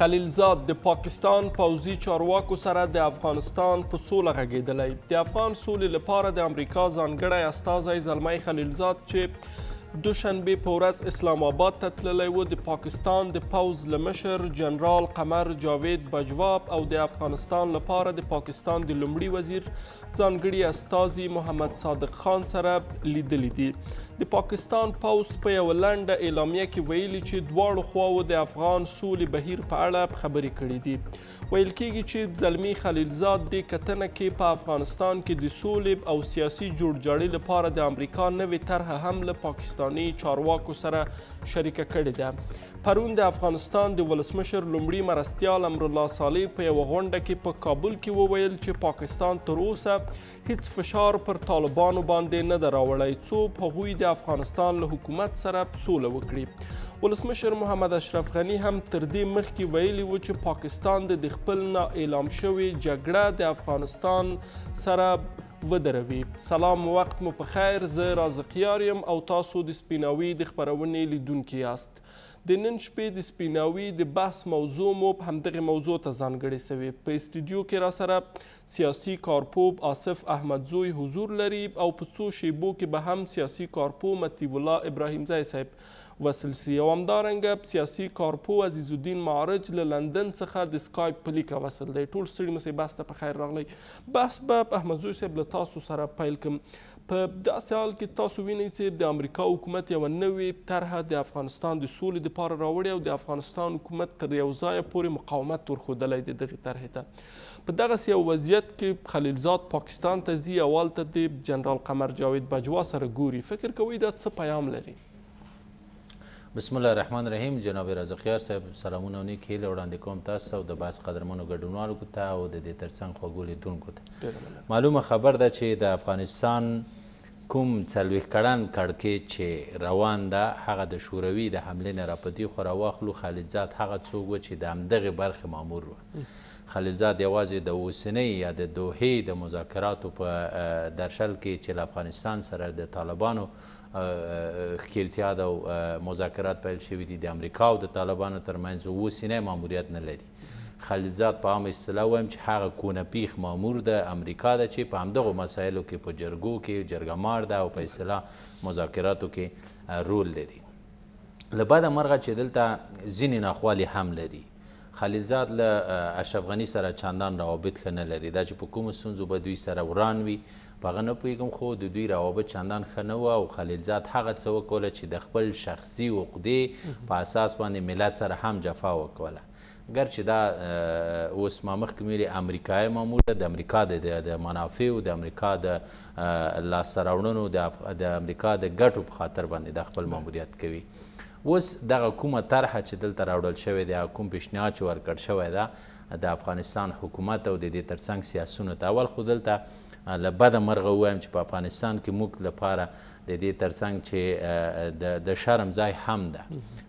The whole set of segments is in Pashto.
خلیلزاد د پاکستان پوځي چارواکو سره د افغانستان په سوله غږېدلی د افغان سولې لپاره د امریکا ځانګړی استازی زلمی خلیلزاد چې دوشنبې په ورځ اسلام آباد ته تللی و د پاکستان د پوځ له مشر جنرال قمر جاوید بجواب او د افغانستان لپاره د پاکستان د لومړي وزیر ځانګړي استازي محمد صادق خان سره لیدلي دي د پاکستان پوځ په یو لنډه اعلامیه کې ویلي چې دواړو خواو د افغان سولې بهیر په اړه خبرې کړې دي ویل کیږي چې زلمی خلیلزاد دې کتنه کې په افغانستان کې د سولې او سیاسي جوړجاړي لپاره د امریکا نوې طرح هم له پاکستاني چارواکو سره شریکه کړې ده پرون د افغانستان د ولسمشر لومړي مرستیال امرالله صالح په یوه غونډه کې په کابل کې وویل چې پاکستان تر اوسه هیڅ فشار پر طالبانو باندې نه ده راوړی څو هغوی د افغانستان له حکومت سره سوله وکړي ولسمشر محمد اشرف غني هم تر دې مخکې ویلي و چې پاکستان د خپل نا اعلام شوې جګړه د افغانستان سره ودروي سلام وخت مو په خیر زه رازقیار یم او تاسو د سپیناوي د خپرونې لیدونکي یاست د نن شپې د سپیناوي د بحث موضوع مو په همدغه موضوع ته ځانګړې سوې په استودیو کې را سره سیاسي کارپوب آصف احمدزوی حضور لري او په څو شېبو کې به هم سیاسي کارپو مطیب الله ابراهیمزی صاحب وصل سي او همدارنګه سیاسي کارپو عزیزالدین معارج له لندن څخه د سکایپ په لیکه وصل دی. ټول ستړي مسئ بحث ته په خیر راغلئ. بحث به احمدزوی صاحب له تاسو سره پیل کړم. په داسې حال کې تاسو وینئ چې د امریکا حکومت یوه نوې طرحه د افغانستان د سولې لپاره راوړې او د افغانستان حکومت تر یو ځایه پورې مقاومت ورښودلی دی دغې طرحې ته. په دغسې یو وضعیت کې خلیلزاد پاکستان ته ځي او هلته د جنرال قمر جاوید بجوا سره ګوري، فکر کوئ دا څه پیام لري؟ بسم الله الرحمن الرحیم جناب رازقیار صاحب سلامونه او نیک هیلې وړاندې کوم تاسو ته او د بحث قدرمنو ګډونوالو ته او د دې ترڅنګ خوږو لیدونکو ته معلومه خبر ده چې د افغانستان کوم څلوېښت کلن کړکېچ چې روان ده هغه د شوروي د حملې نه راپدیخوا راواخلو خالدزاد هغه څوک و چې د همدغې برخې مامور و خلیلزاد یوازې د اوسنۍ یا د دوحې د مذاکراتو په درشل کې چې له افغانستان سره د طالبانو ښکېلتیا ده او مذاکرات پیل شوي دي، د امریکا او د طالبانو ترمنځ اوسنی ماموریت نه لري. خلیلزاد په عامه اصطلاح ووایم چې هغه کونه پیښ مامور ده امریکا ده چې په همدغو مسایلو کې په جرګو کې جرګه مار ده او په اصطلاح مذاکراتو کې رول لري. له بده مرغه چې دلته ځینې ناخوالې هم لري. خلیلزاد له اشرف غني سره چندان روابط ښه نه لري، دا چې په کومو ستونزو به دوی سره وران وي، په هغه نه پوهېږم، خو د دوی روابط چندان ښه نه وو او خلیلزاد هغه څه وکوله چې د خپل شخصي عقدې په اساس باندې ملت سره هم جفا وکوله، ګر چې دا اوس ما مخکې ویلي امریکایې مامور ده، د امریکا د د منافعو، د امریکا د لاسته راوړنو، د امریکا د ګټو په خاطر باندې دا خپل ماموریت کوي. اوس دغه کومه طرحه چې دلته راوړل شوې ده، هغه کوم پیشنهاد چې ورکړ شوی ده د افغانستان حکومت او د دې ترڅنګ سیاسیونو ته، اول خو دلته له بده مرغه ووایم چې په افغانستان کې موږ لپاره د دې ترڅنګ چې د د شرم ځای هم ده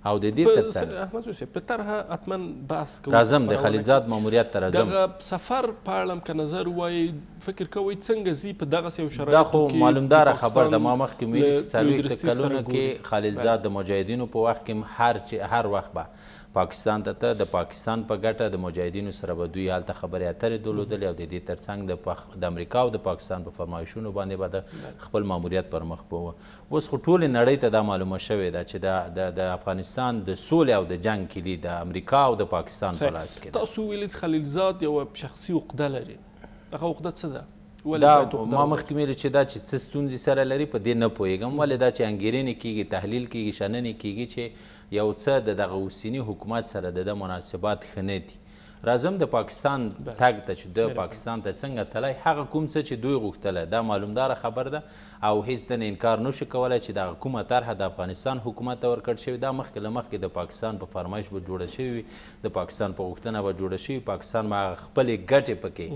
او د دې ترڅنګ احمد حسین په طرحه حتما بحث کوو راځم د خلیلزاد ماموریت ته راځم دغه سفر په اړه که نظر وایي فکر کوئ څنګه ځي په دغسې یو شرایطو کې دا خو معلومداره خبر ده ما مخکې هم ویلي چې څلویښتو کلونو کې خلیلزاد د مجاهدینو په وخت کې هم هر چې هر وخت به پاکستان ته ته د پاکستان په ګټه د مجاهدینو سره به دوی هلته خبرې اترې درلودلې او د دې ترڅنګ د پخ د امریکا او د پاکستان په فرمایشونو باندې به د خپل ماموریت پر مخ به اوس خو ټولې نړۍ ته دا معلومه شوې ده چې د د افغانستان د سولې او د جنګ کلی د امریکا او د پاکستان په لاس کې ده تاسو ویلي خلیلزاد یو شخصي عقده لري دغه عقده څه ده دا ما مخکې ویل چې دا چې څه ستونزې سره لري په دې نه پوهېږم ولې دا چې انګېرنې کېږي تحلیل کېږي شننې کېږي چې یو څه د دغه اوسیني حکومت سره د ده مناسبات ښه نه دي راځم د پاکستان تګ ته چې د پاکستان ته څنګه تلای هغه کوم څه چې دوی غوښتله دا معلومداره خبر ده او هیڅ دنه انکار نشو کولای چې دغه کومه طرحه د افغانستان حکومت ته ورکړ شوې دا مخکې له مخکې د پاکستان په فرمایش به جوړه شوې وي د پاکستان په غوښتنه به جوړه شوي پاکستان به هغه خپلې ګټې پکې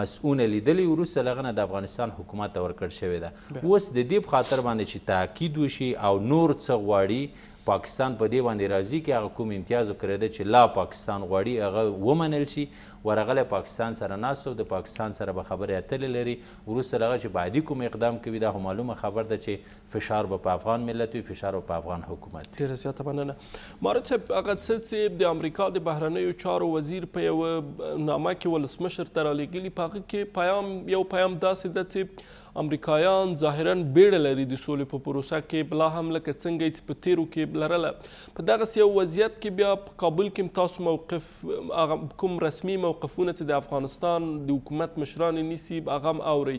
مسعونه لیدلې وروسته له غنه د افغانستان حکومت ته ورکړ شوې ده اوس د دې په خاطر باندې چې تاکید وشي او نور څه غواړي پاکستان په دې باندې راضي کې هغه کوم امتیاز او کریده چې لا پاکستان غواړي هغه ومنل شي ورغله پاکستان سره ناست او د پاکستان سره به خبرې اترې لري وروسته لغه چې بعدي کوم اقدام کوي دا معلومه خبر ده چې فشار به په افغان ملت وي، فشار به په افغان حکومت وي. ډېره زیاته مننه مارد صاحب. هغه څه چې د امریکا د بهرنیو چارو وزیر په یوه نامه کې ولسمشر ته رالیږلي، په هغه کې پیام یو پیام داسې ده چې امریکایان ظاهرا بیړه لري د سولې په پروسه کې، لا هم لکه څنګه یې چې په تېرو کې لرله. په دغسې یو وضعیت کې بیا په کابل کې هم تاسو موقف هغه کوم رسمي موقفونه چې د افغانستان د حکومت مشران یې نیسي هغه هم اورئ.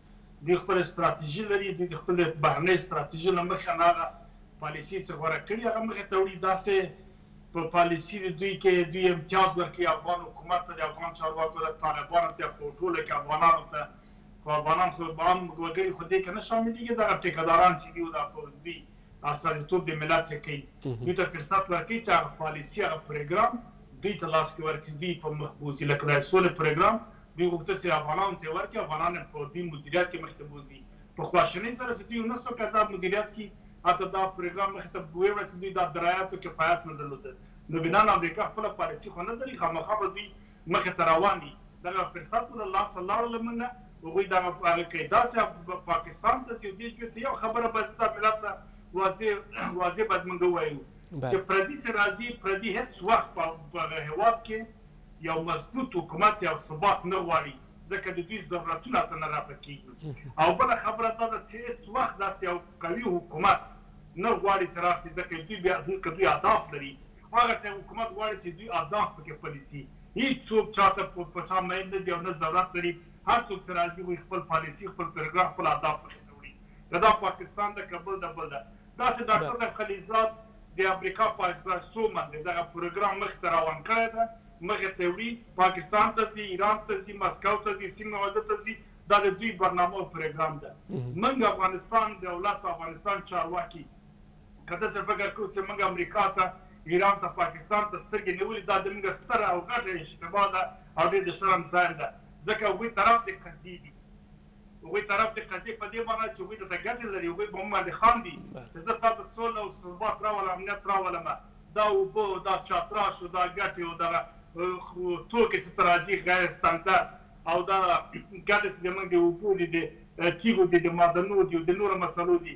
دوی خپله ستراتیژي لري، دوی د خپلې بهرنۍ ستراتیژي له مخې نه هغه پالیسي چې غوره کړي هغه مخې ته وړي، داسې په پالیسي د دوی کې دوی امتیاز ورکوي افغان حکومت ته، د افغان چارواکو ته، طالبانو ته، خو ټوله کې افغانانو ته، خو افغانان خو عام وګړي خو دې کې نه شاملېږي، دغه ټیکه داران چې دي او دا په دوی استازیتوب د ملت چې کوي، دوی ته فرصت ورکوي چې هغه پالیسي، هغه پروګرام دوی ته لاس کې ورکړي چې دوی یې په مخ بوځي، لکه د سولې پروګرام دوی غوښتل چې افغانانو ته یې ورکړي، افغانان یې په دې مدیریت کې مخې ته بوځي، په خواشینۍ سره چې دوی ونه سوکه دا مدیریت کړي، حتی دا پروګرام مخې ته وې وړه چې دوی دا درایاتو کفایت نه درلوده، نو بنان امریکا خپله پالیسي خو نه لري، خامخا به دوی مخې ته روان وي، دغه یو فرصت وو له لاسه لاړ له مونږه، هغوی دغه هغه کوي، دا چې اب پاکستان ته ځي او دې جوې ته یو خبره باید زه دا ملت ته واضح واضح باید مونږ ووایو چې پردي چې راځي پردي هیڅ وخت په په هغه هیواد کې یو مضبوط حکومت یو ثبات نه غواړي ځکه د دوی ضرورتونه ته نه رفع کیږي او بله خبره دا ده چې هیڅ وخت داسې یو قوي حکومت نه غواړي چې راشي ځکه دوی بیا ځکه دوی اهداف لري هغسې یو حکومت غواړي چې دوی اهداف پکې پلي شي هیڅ څوک چا ته په چا مین نه دي او نه ضرورت لري هر څوک چې راځي وایي خپل پالیسي خپل پروګرام خپل اهداف مخې ته وړي که دا پاکستان ده که بل ده بل ده داسې ډاکټر صاحب خلیلزاد د امریکا په هڅه څو منده دغه پروګرام مخ ته روان کړی ده مخ ته وړي پاکستان ته ځي ایران ته ځي مسکو ته ځي سیمه واده ته ځي دا د دوی برنامه او پروګرام ده مونږ افغانستان دولت افغانستان چارواکي که داسې فکر کوو چې مونږ امریکا ته ایران ته پاکستان ته سترګې نیولي دا د مونږ ستره او غټه اشتباه ده او ډیر د شرم ځای ده ځکه هغوی طرف دې قضیې دي. هغوی طرف د قضیې په دې مانا چې هغوی درته ګټې لري، هغوی په موږ باندې خاندي چې زه تا ته سوله او ثبات راولم، امنیت راولم، دا اوبه او دا چاتراش او دا ګټې او دغه توکې چې ته راځي غیر ستاندرد او دا ګټې چې د موږ د اوبو دي، د تیږو دي، د معدنو دي او د نورو مسلو دي،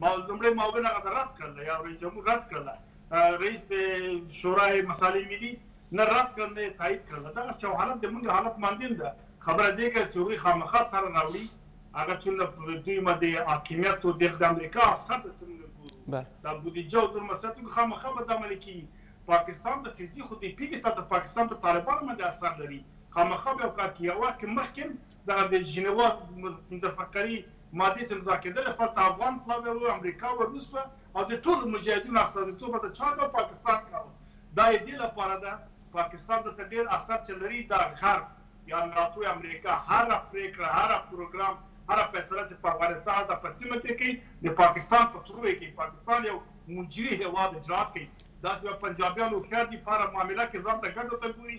لومړی معاون هغه ته رد کړل یا رئیس جمهور رد کړل رئیس شورای مسالې ملي نه رد کړل نه تایید کړل دا سیو حالت د موږ حالت ماندیم ده خبره دې کوي چې هغوی خامخا تر راوړي هغه چون دوی ما د حاکمیت او د امریکا اثر د څنګه ګورو دا بودیجه او نور مسایل خامخا به دا عملي کیږي پاکستان ته چې ځي خو دوی پیږي ساته پاکستان په طالبانو باندې اثر لري خامخا به یو کار کوي یو وخت کې مخکې دغه د ژینوا پنځه فقري مادې چې امضا کېدلې خپل ته افغان پلاوی وه، امریکا وه، روس وه او د ټولو مجاهدینو استازیتوب هلته چا نه پاکستان کاوه. دا یې دې لپاره ده پاکستان دلته ډېر اثر چې لري دا غرب یا ناتو یا امریکا هره پرېکړه، هره پروګرام، هره فیصله چې په افغانستان حتی په سیمه کې کوي د پاکستان په ترو یې کوي. پاکستان یو مجري هېواد اجراات کوي. داسې وایي پنجابیان هوښیار دي په هره معامله کې ځان ته ګټو ته ګوري.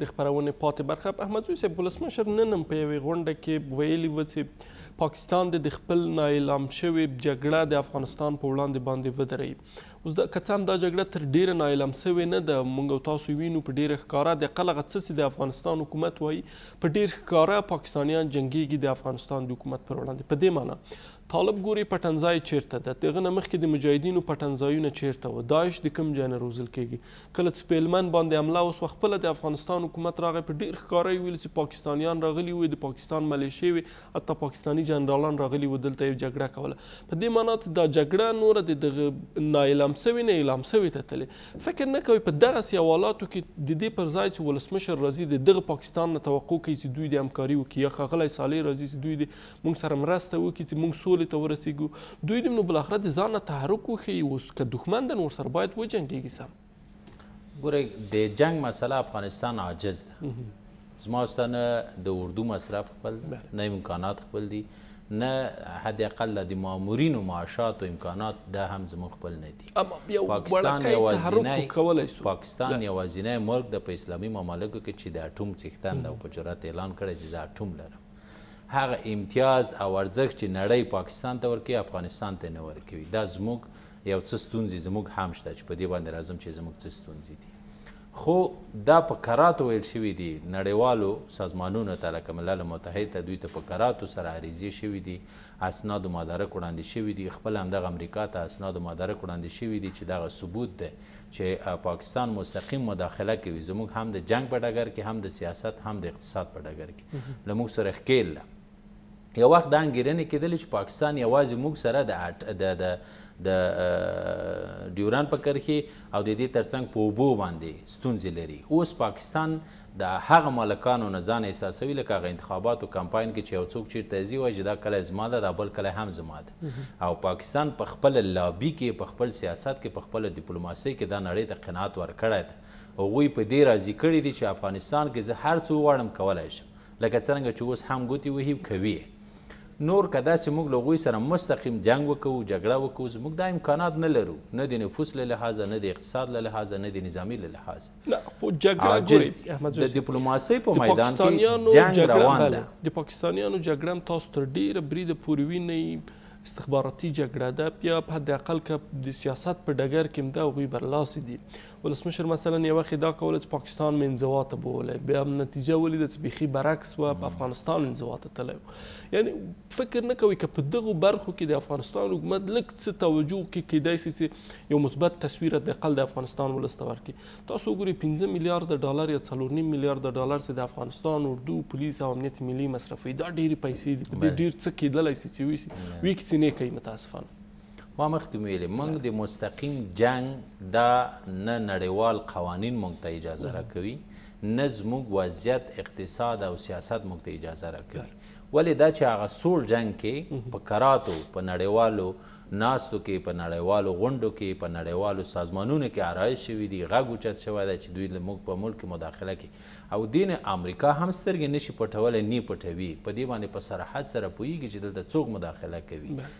د خبرونې پاتې برخه احمدزوی صاحب ولسمشر نن هم په یوې غونډه کې ویلي و چې پاکستان د خپل نااعلام شوې جګړه د افغانستان په وړاندې باندې ودروي اوس دا کڅم دا جګړه تر ډیره نااعلام شوې نه ده موږ تاسو وینو په ډیره ښکارا د قلغه څه چې د افغانستان حکومت وایي په ډیر ښکارا پاکستانیان جنگيږي د افغانستان د حکومت پر وړاندې په دې معنی طالب ګوري پټنځای چیرته ده دغه نمخ کې د مجاهدینو پټنځایونه چیرته و داعش د کوم ځای نه روزل کیږي کله چې په هلمند باندې حمله وشوه خپله د افغانستان حکومت راغی په ډېر ښکاره یې ویل چې پاکستانیان راغلي وو د پاکستان ملېشې وې حتی پاکستاني جنرالان راغلي وو دلته یو جګړه کوله په دې معنا چې دا جګړه نوره د دغه نا اعلام سوې نه اعلام سوې ته تللې فکر نه کوئ په دغسې حوالاتو کې د دې پر ځای چې ولسمشر راځي د دغه پاکستان نه توقع کوي چې دوی دې همکاري وکړي یا ښاغلی صالح راځي چې دوی دې مونږ سره مرسته وکړي چې مونږ سولې ته ورسیږو دوی دې نو بالاخره د ځان نه تحرک وښیي اوس که دښمن ده نو ورسره باید وجنګیږي سم ګورئ د جنګ مسله افغانستان عاجز ده زما سره نه د اردو مصرف خپل ده نه امکانات خپل دي نه حد اقل د مامورینو معاشات او امکانات دا هم زموږ خپل نه دي پاکستان یوازینی پاکستان یوازینی ملک د په اسلامي ممالکو کې چې د اټوم څښتن او په جرأت اعلان کړی چې زه اټوم لرم هغه امتیاز او ارزښت چې نړۍ پاکستان ته ورکوي افغانستان ته نه ورکوي دا زموږ یو څه ستونزې زموږ هم شته چې په دې باندې راځم چې زموږ څه ستونزې دي خو دا په کراتو ویل شوي دي نړیوالو سازمانونو ته لکه ملل متحد ته دوی ته په کراتو سره عریضې شوي دي اسناد و مدارک وړاندې شوي دي خپل همدغه امریکا ته اسناد و مدارک وړاندې شوي دي چې دغه ثبوت دی چې پاکستان مستقیم مداخله کوي زموږ هم د جنگ په ډګر کې هم د سیاست هم د اقتصاد په ډګر کې له موږ سره ښکېل ده. یو وخت دا انګېرنې کېدلې چې پاکستان یوازې موږ سره د د د د ډیوران په کرښې او د دې ترڅنګ په اوبو باندې ستونزې لري. اوس پاکستان د هغه مالکانو نه ځان احساسوي لکه هغه انتخاباتو کمپاین کې چې یو څوک چیرته ځي وایي چې دا کلی زما ده دا بل کلی هم زما ده او پاکستان په خپله لابي کې په خپل سیاست کې په خپله دیپلوماسۍ کې دا نړۍ ته قناعت ورکړی ده هغوی په دې راضي کړي دي چې افغانستان کې زه هر څه وغواړم کولای شم لکه څرنګه چې اوس هم ګوتې وهي کوي یې نور که داسې موږ له هغوی سره مستقیم جنګ وکړو جګړه وکړو زموږ دا امکانات نه لرو نه د نفوس له لحاظه نه د اقتصاد له لحاظه نه د نظامي له لحاظه نه خو جګړه ګوري د ډیپلوماسۍ په میدان کې جنګ روان ده د پاکستانیانو جګړه هم تاسو تر ډیره بریده پورې وینئ استخباراتي جګړه ده بیا په حد اقل که د سیاست په ډګر کې هم ده هغوی برلاسي دي ولسمشر مثلا یوه خې دا کوله چې پاکستان مې انزوا ته بولی بیا هم نتیجه ولیده چې بیخي برعکس وه په افغانستان انزوا ته تللی یعنی فکر نه کوي که په دغو برخو کې د افغانستان حکومت لږ څه توجه وکړي کیدای سي چې یو مثبت تصویر د اقل د افغانستان ولس ته ورکړي تاسو وګورئ 15 میلیارد ډالر یا 4.5 میلیارد ډالر چې د افغانستان اردو پولیس او امنیت ملي مصرفوي دا ډېری پیسې دي په دې ډېر څه کیدلای سي چې وي سي وي کې څه نه کوي متاسفانه ما مخکې هم ویلې موږ د مستقیم جنګ دا نه نړیوال قوانین موږ ته اجازه راکوي نه زموږ وضعیت اقتصاد او سیاست موږ ته اجازه راکوي ولې دا چې هغه سوړ جنګ کې په کراتو په نړیوالو ناستو کې په نړیوالو غونډو کې په نړیوالو سازمانونو کې آرایش شوي دي غږ اوچت شوی دی چې دوی موږ په ملک مداخله کې او دین امریکا هم سترګې نشي پټولی نه پټوي په دې باندې په صراحت سره پوهیږي چې دلته څوک مداخله کوي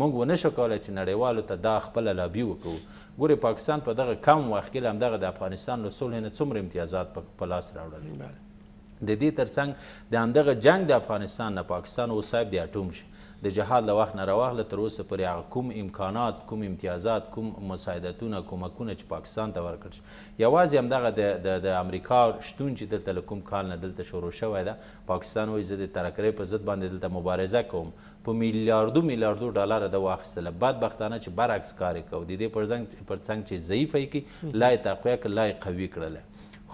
موږ ونه شو کولای چې نړیوالو ته دا خپله لابي وکوو. ګورې پاکستان په دغه کم وخت کې له همدغه د افغانستان له صلحې نه څومره امتیازات په په لاس راوړل شو. د دې تر څنګ د همدغه جنګ د افغانستان نه پاکستان اوس صاحب د اټوم شه د جهاد له وخت نه راواخله تر اوسه پورې هغه کوم امکانات، کوم امتیازات، کوم مساعدتونه، کومکونه چې پاکستان ته ورکړل شي یوازې همدغه د د د امریکا شتون چې دلته له کوم کال نه دلته شروع شوی ده پاکستان وایي زه د ترکرۍ په ضد باندې دلته مبارزه کوم په میلیاردو میلیاردو ډالره ده واخیستله بد بختانه چه برعکس کار یې کوه دیدې پر څنګ چه ضعیفه یې کی لا یې تقویه که لا یې قوی کړله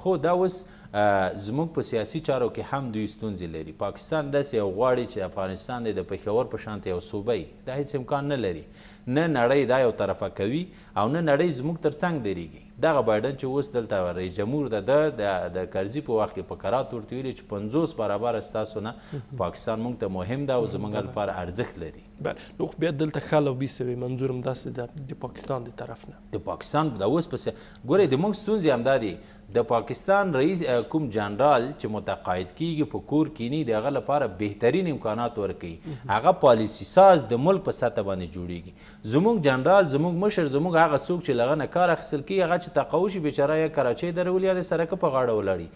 خو دا اوس زموږ په سیاسی چارو کی هم دوی ستونزی لری پاکستان داسی یو غواړی چه افغانستان دی د پښور په شانته یو صوبه یی دا هیڅ امکان نه لری نه نړی دا یو طرفه کوی او نه نړۍ زموږ تر څنګ درېږي. دغه بایډن چې اوس دلته رئیس جمهور ده، ده د د کرزي په وخت کې په کراتو ورته ویلي چې پنځوس برابره ستاسو نه پاکستان موږ ته مهم ده او زموږ لپاره ارزښت لري. بله، نو خو بیا دلته ښه لابي سوې، منظور همداسې ده، د پاکستان د طرف نه. د پاکستان د اوس په سیاست، ګورئ د موږ ستونزې همدا دي، د پاکستان رئیس کوم جنرال چې متقاعد کېږي، په کور کېني، د هغه لپاره بهترین امکانات ورکوي، هغه پالیسي ساز د ملک په سطح باندې جوړېږي. زموږ جنرال زموږ مشر زموږ هغه څوک چې له هغه نه کار اخیستل کیږي هغه چې تقاعد شي بیچاره یا کراچۍ درولي یا د سرکه په غاړه ولاړي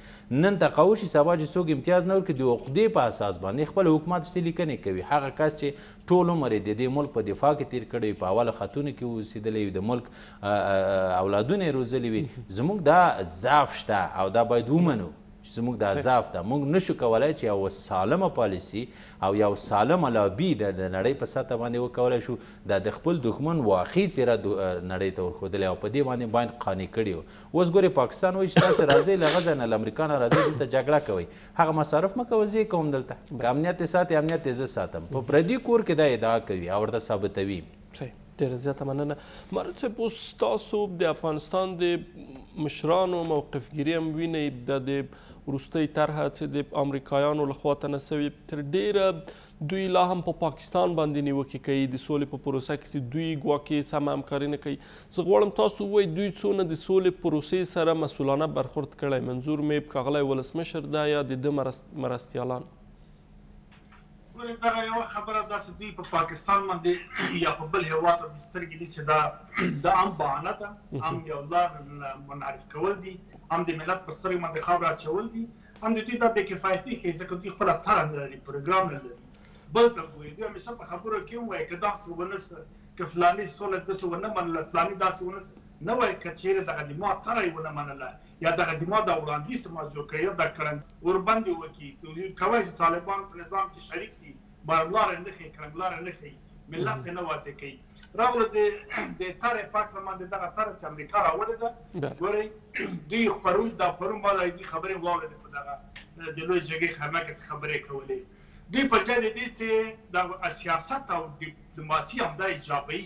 نن تقاعد شي سبا چې څوک امتیاز نه ورکړي د عقدې په اساس باندې خپل حکومت پسې لیکنې کوي هغه کس چې ټول عمر یې د دې ملک په دفاع کې تیر کړی وي په اولو خطونو کې اوسیدلی وي د ملک اولادونه یې روزلي وي زموږ دا ضعف شته او دا باید ومنو چې زموږ دا ضعف ده موږ نشو کولای چې یو سالمه پالیسي او یو سالمه لابي د د نړۍ په سطح باندې وکولای شو د د خپل دښمن واقعي څېره د نړۍ ته ورښودلې او په دې باندې باید قانع کړي او اوس ګورې پاکستان وایي چې تاسې راځئ له هغه ځای نه له امریکا نه راځئ دلته جګړه کوئ هغه مصارف مه کوه زه یې کوم دلته که امنیت یې ساتې امنیت یې زه ساتم په پردي کور کې دا ادعا کوي او ورته ثابتوي. صحیح ډیره زیاته مننه مارد صاحب اوس تاسو د افغانستان د مشرانو موقفګیري هم وینئ د د وروستۍ طرحه چې د امریکایانو لخوا تنه سوي تر ډیره دوی لا هم په پاکستان باندې نیوکې کوي د سولې په پروسه کې چې دوی ګواکې سم همکاري نه کوي زه غواړم تاسو ووایئ دوی څونه د سولې پروسې سره مسولانه برخورد کړی منظور مې کاغلی ولسمشر ده یا د ده مرستیالان ګوره دغه یوه خبره دا چې دوی په پاکستان باندې یا په بل هیواد باندې سترګې نیسي دا د ام بهانه ده ام یو لار منحرف کول دي ام د ملت په سترګو باندې خاوره اچول دي ام د دوی دا بې کفایتي ښیي ځکه دوی خپله طرح نه لري پروګرام نه لري بل ته ګوري دوی همیشه په خبرو کې هم وایي که داسې ونه سه که فلاني سوله داسې ونه منله فلاني داسې ونه سه نه وایي که چیرې دغه د ما طرح یې ونه منله یا دغه دما دا وړاندیز څه ما جو کړی دا کړنګ ورباندی وکی کوی سی طالبان په نظام کی شریک سی مر لاره نه ښیی کړنګ لاره نه ښیی ملت ته نه واضح کړی راغلو د د تر په اړه باندې دغه تر چې امریکا راوړې ده ګوري دوی خبرون دا پرون ما د دې خبرې واورېدې په دغه د لوی جګې خرنه کې خبرې کولې دوی په جدي دي چې د سیاست او ډیپلوماسي هم د ایجابي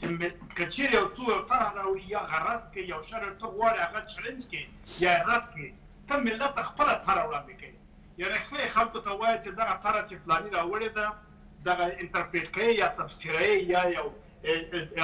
سمبت که چیرې یو څو یو طرح راوړي یا غرض که یو شرع ته غواړې هغه چلنج کړې یا یې رد کړې ته ملت ته خپله طرح وړاندې کوې یعنې ښه یې خلکو ته وایې چې دغه طرح چې فلاني راوړې ده دغه انترپریټ کوې یا تفسیروې یا یو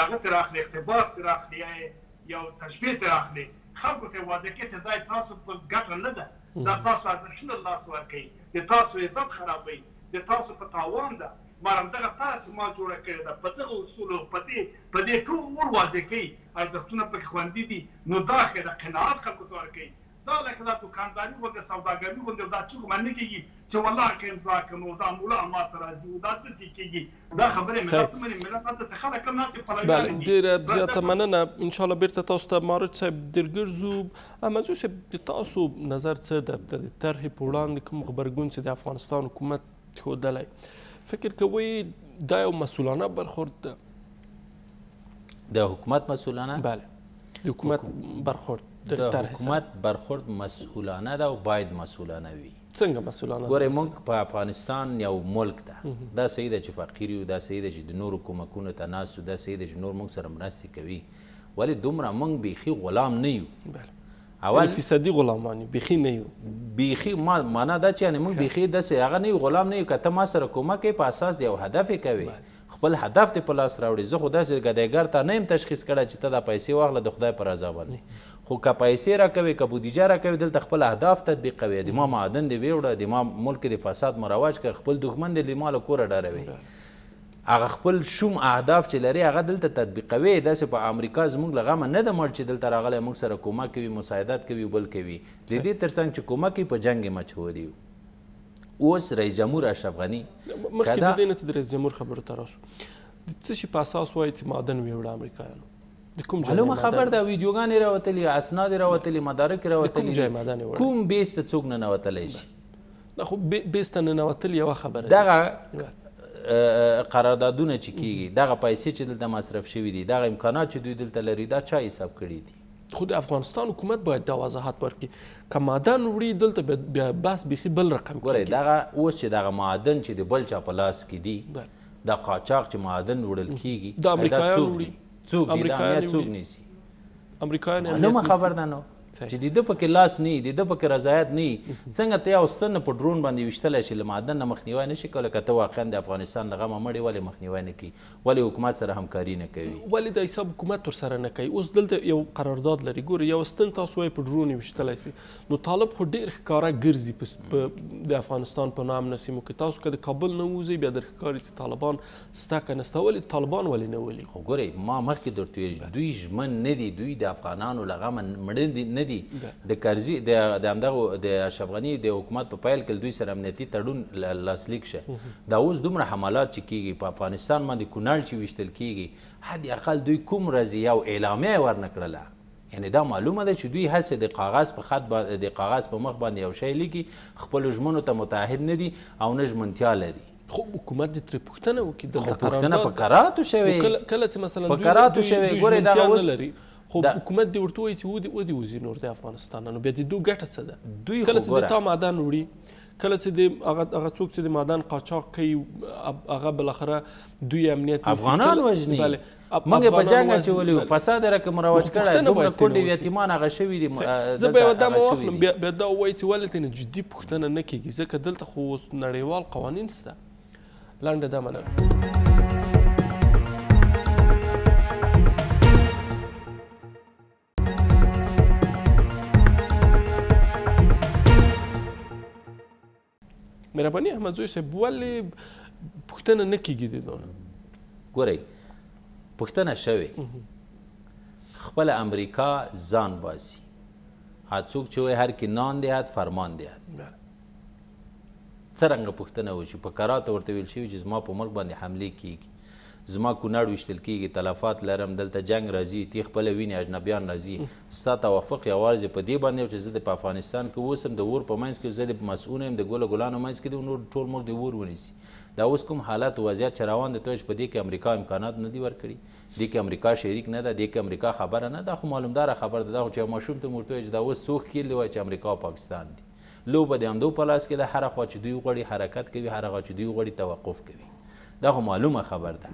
هغه ترې اخلې اقتباس ترې اخلې یا یې یو تشبیه ترې اخلې خلکو ته یې واضح کړې چې دا یې تاسو په ګټه نه ده دا تاسو ارزښتونه له لاسه ورکوي د تاسو عزت خرابوي د تاسو په تاوان ده مارم دغه طرح چې ما جوړه کړې ده په دغه اصولو په دې په دې ټول واضح کوي ارزښتونه پکې خوندي دي نو دا ښه ده قناعت خلکو ته ورکوي دا لکه دا دوکانداري غوندې سوداګري غوندې او دا چیغو منې کېږي چې والله که امضاء کړم او دا ملا ماته راځي او دا داسې کېږي دا خبرې ملت صحیح. مني ملت هلته څه خلک هم ناست دي پلویان بله یې دي ډیره بس زیاته دغه مننه ان شاء الله بیرته تاسو ته معارج صاحب درګرځو احمدزو صاحب د تاسو نظر څه ده د دې طرحې په وړاندې کوم غبرګون چې د افغانستان حکومت ښودلی فکر کوئ دا یو مسئولانه برخورد ده د حکومت مسئولانه بله د حکومت برخورد د دغې طرحې سره حکومت برخورد مسئولانه ده او باید مسئولانه وي څنګه مسولان الله ګوره موږ په افغانستان یو ملک ده دا صحیح ده چې فقیر یو دا صحیح ده چې د نورو کومکونو ته ناست دا صحیح ده چې نور موږ سره مرستې کوي ولې دومره موږ بیخي غلام نه یو بله اول یعنی فیصدي غلامان یو بیخي نه یو بیخي ما معنا دا چې یعنی موږ بیخي داسې هغه نه یو غلام نه یو که ته ما سره کومک کوې په اساس د یو هدف یې کوې خپل هدف دې په لاس راوړي زه خو داسې ګدایګر تا نه یم تشخیص کړی چې ته دا پیسې واخله د خدای په رضا باندې خو که پیسې راکوې که بودیجه راکوې دلته خپل اهداف تطبیق کوې د ما معادن دې وې وړه د ما ملک دې فساد مروج کړ خپل دښمن دې د ما له کوره ډاروې هغه خپل شوم اهداف چې لرې هغه دلته تطبیقوې داسې په امریکا زموږ له غمه نه ده مړ چې دلته راغلی موږ سره کومک کوي مساعدت کوي بل کوي د دې ترڅنګ چې کومک کوي په جنګ یې مچولي یو اوس رئیس جمهور اشرف غني مخکې د دې نه چې د رئیس جمهور خبرو ته راسو د څه شي په اساس وایي چې معدن ویوړه امریکایانو د کوم ځای معلومه خبر ده ویډیوګانې راوتلي اسناد راوتلي مدارک راوتلي کوم بیس ته څوک نه نوتلی شي دا خو بیس ته نه نوتل یو خبره دغه قراردادونه چې کیږي دغه پیسې چې دلته مصرف شوي دي دغه امکانات چې دوی دلته لري دا چا حساب کړي دي خو د افغانستان حکومت باید دا وضاحت ورکړي که معدن وړي دلته بیا بحث بیخي بل رقم ګورئ دغه اوس چې دغه معدن چې د بل چا په لاس کې دي دا قاچاق چې معدن وړل کیږي دا امریکایان وړي څوک دي دا امنیت څوک نیسي امریکایان معلومه خبر ده نو چې د ده پکې لاس نه وي د ده پکې رضایت نه وي څنګه ته یو ستن په ډرون باندې ویشتلی چې له معدن نه مخنیوی نه شي کولی که ته واقعا د افغانستان له غمه مړې ولې مخنیوی نه کوي ولې حکومت سره همکاري نه کوي؟ ولې دا حساب حکومت ورسره نه کوي؟ اوس دلته یو قرارداد لري، ګوري یو ستن تاسو وایي په ډرون یې ویشتلی سي، نو طالب خو ډېر ښکاره ګرځي په د افغانستان په ناامنه سیمو کې، تاسو که د کابل نه ووځئ بیا درښکاري چې طالبان سته که نه سته، ولې طالبان ولې نه ولي؟ خو ګورئ ما مخکې درته ویل چې دوی ژمن نه دي، دوی د افغانانو له غمه مړه نه دي، د کرزي د همدغه د اشرف غني د حکومت په پیل کې له دوی سره امنیتي تړون لاسلیک شه، دا اوس دومره حملات چې کیږی په افغانستان باندې کونړ چې ویشتل کیږی حد اقل دوی کوم ورځې یو اعلامیه یې ورنه کړله یعنې دا معلومه ده چې دوی هسې د کاغذ په خط باندې د کاغذ په مخ باندې یو شی لیکي خپلو ژمنو ته متعهد نه دي او نه ژمنتیا لري خو حکومت دې ترې پوښتنه وکړي دلته خو پوښتنه په کراتو شوې کله کله چې مثلا په کراتو شوې ګورې دا اوس خو حکومت دې ورته وایي چې ودی ودی وزي نور د افغانستان نو بیا دې دوه ګټه څه ده دوی کله چې د تا معدن وړي کله چې د هغه هغه څوک چې د معدن قاچاق کوي هغه بالاخره دوی امنیت افغانان وژني موږ په جنګ اچولي فساد را کوم راوج کړه دومره کونډې یتیمان هغه شوي دي زه به یو دم واخلم بیا دا وایي چې ولې تنه جدي پوښتنه نه کیږي ځکه دلته خو اوس نړیوال قوانین شته لنډه دا مننه مهرباني احمد زوی صاحب ولې پوښتنه نه کیږي د دونه ګورئ پوښتنه شوې خپل امریکا ځان باسي هڅوک چې وای هر کې نان دیات فرمان دیات څرنګه پوښتنه وشي په کرات ورته ویل شوي چې زما په ملک باندې حملې کیږي زما کونړ وشتل کیږي تلفات لرم دلته جنگ راځي تی خپل ویني اجنبیان راځي ستا توافق یوازې په دې باندې چې زه د په افغانستان کې اوسم د ور په منځ کې زه د مسؤل یم د ګل ګلانو منځ کې دی نور ټول ملک دی ور ونیسي دا اوس کوم حالت او وضعیت چې روان دی ته چې په دې کې امریکا امکانات نه دی ورکړي دې کې امریکا شریک نه ده دې کې امریکا خبره نه دا خو معلومدار خبر ده دا خو چې ماشوم ته مورته چې دا اوس څوک کېل دی وای چې امریکا او پاکستان دی لوبه د همدو په لاس کې ده، هره خوا چې دوی وغواړي حرکت کوي، هره خوا چې دوی وغواړي توقف کوي. دا خو معلومه خبره ده.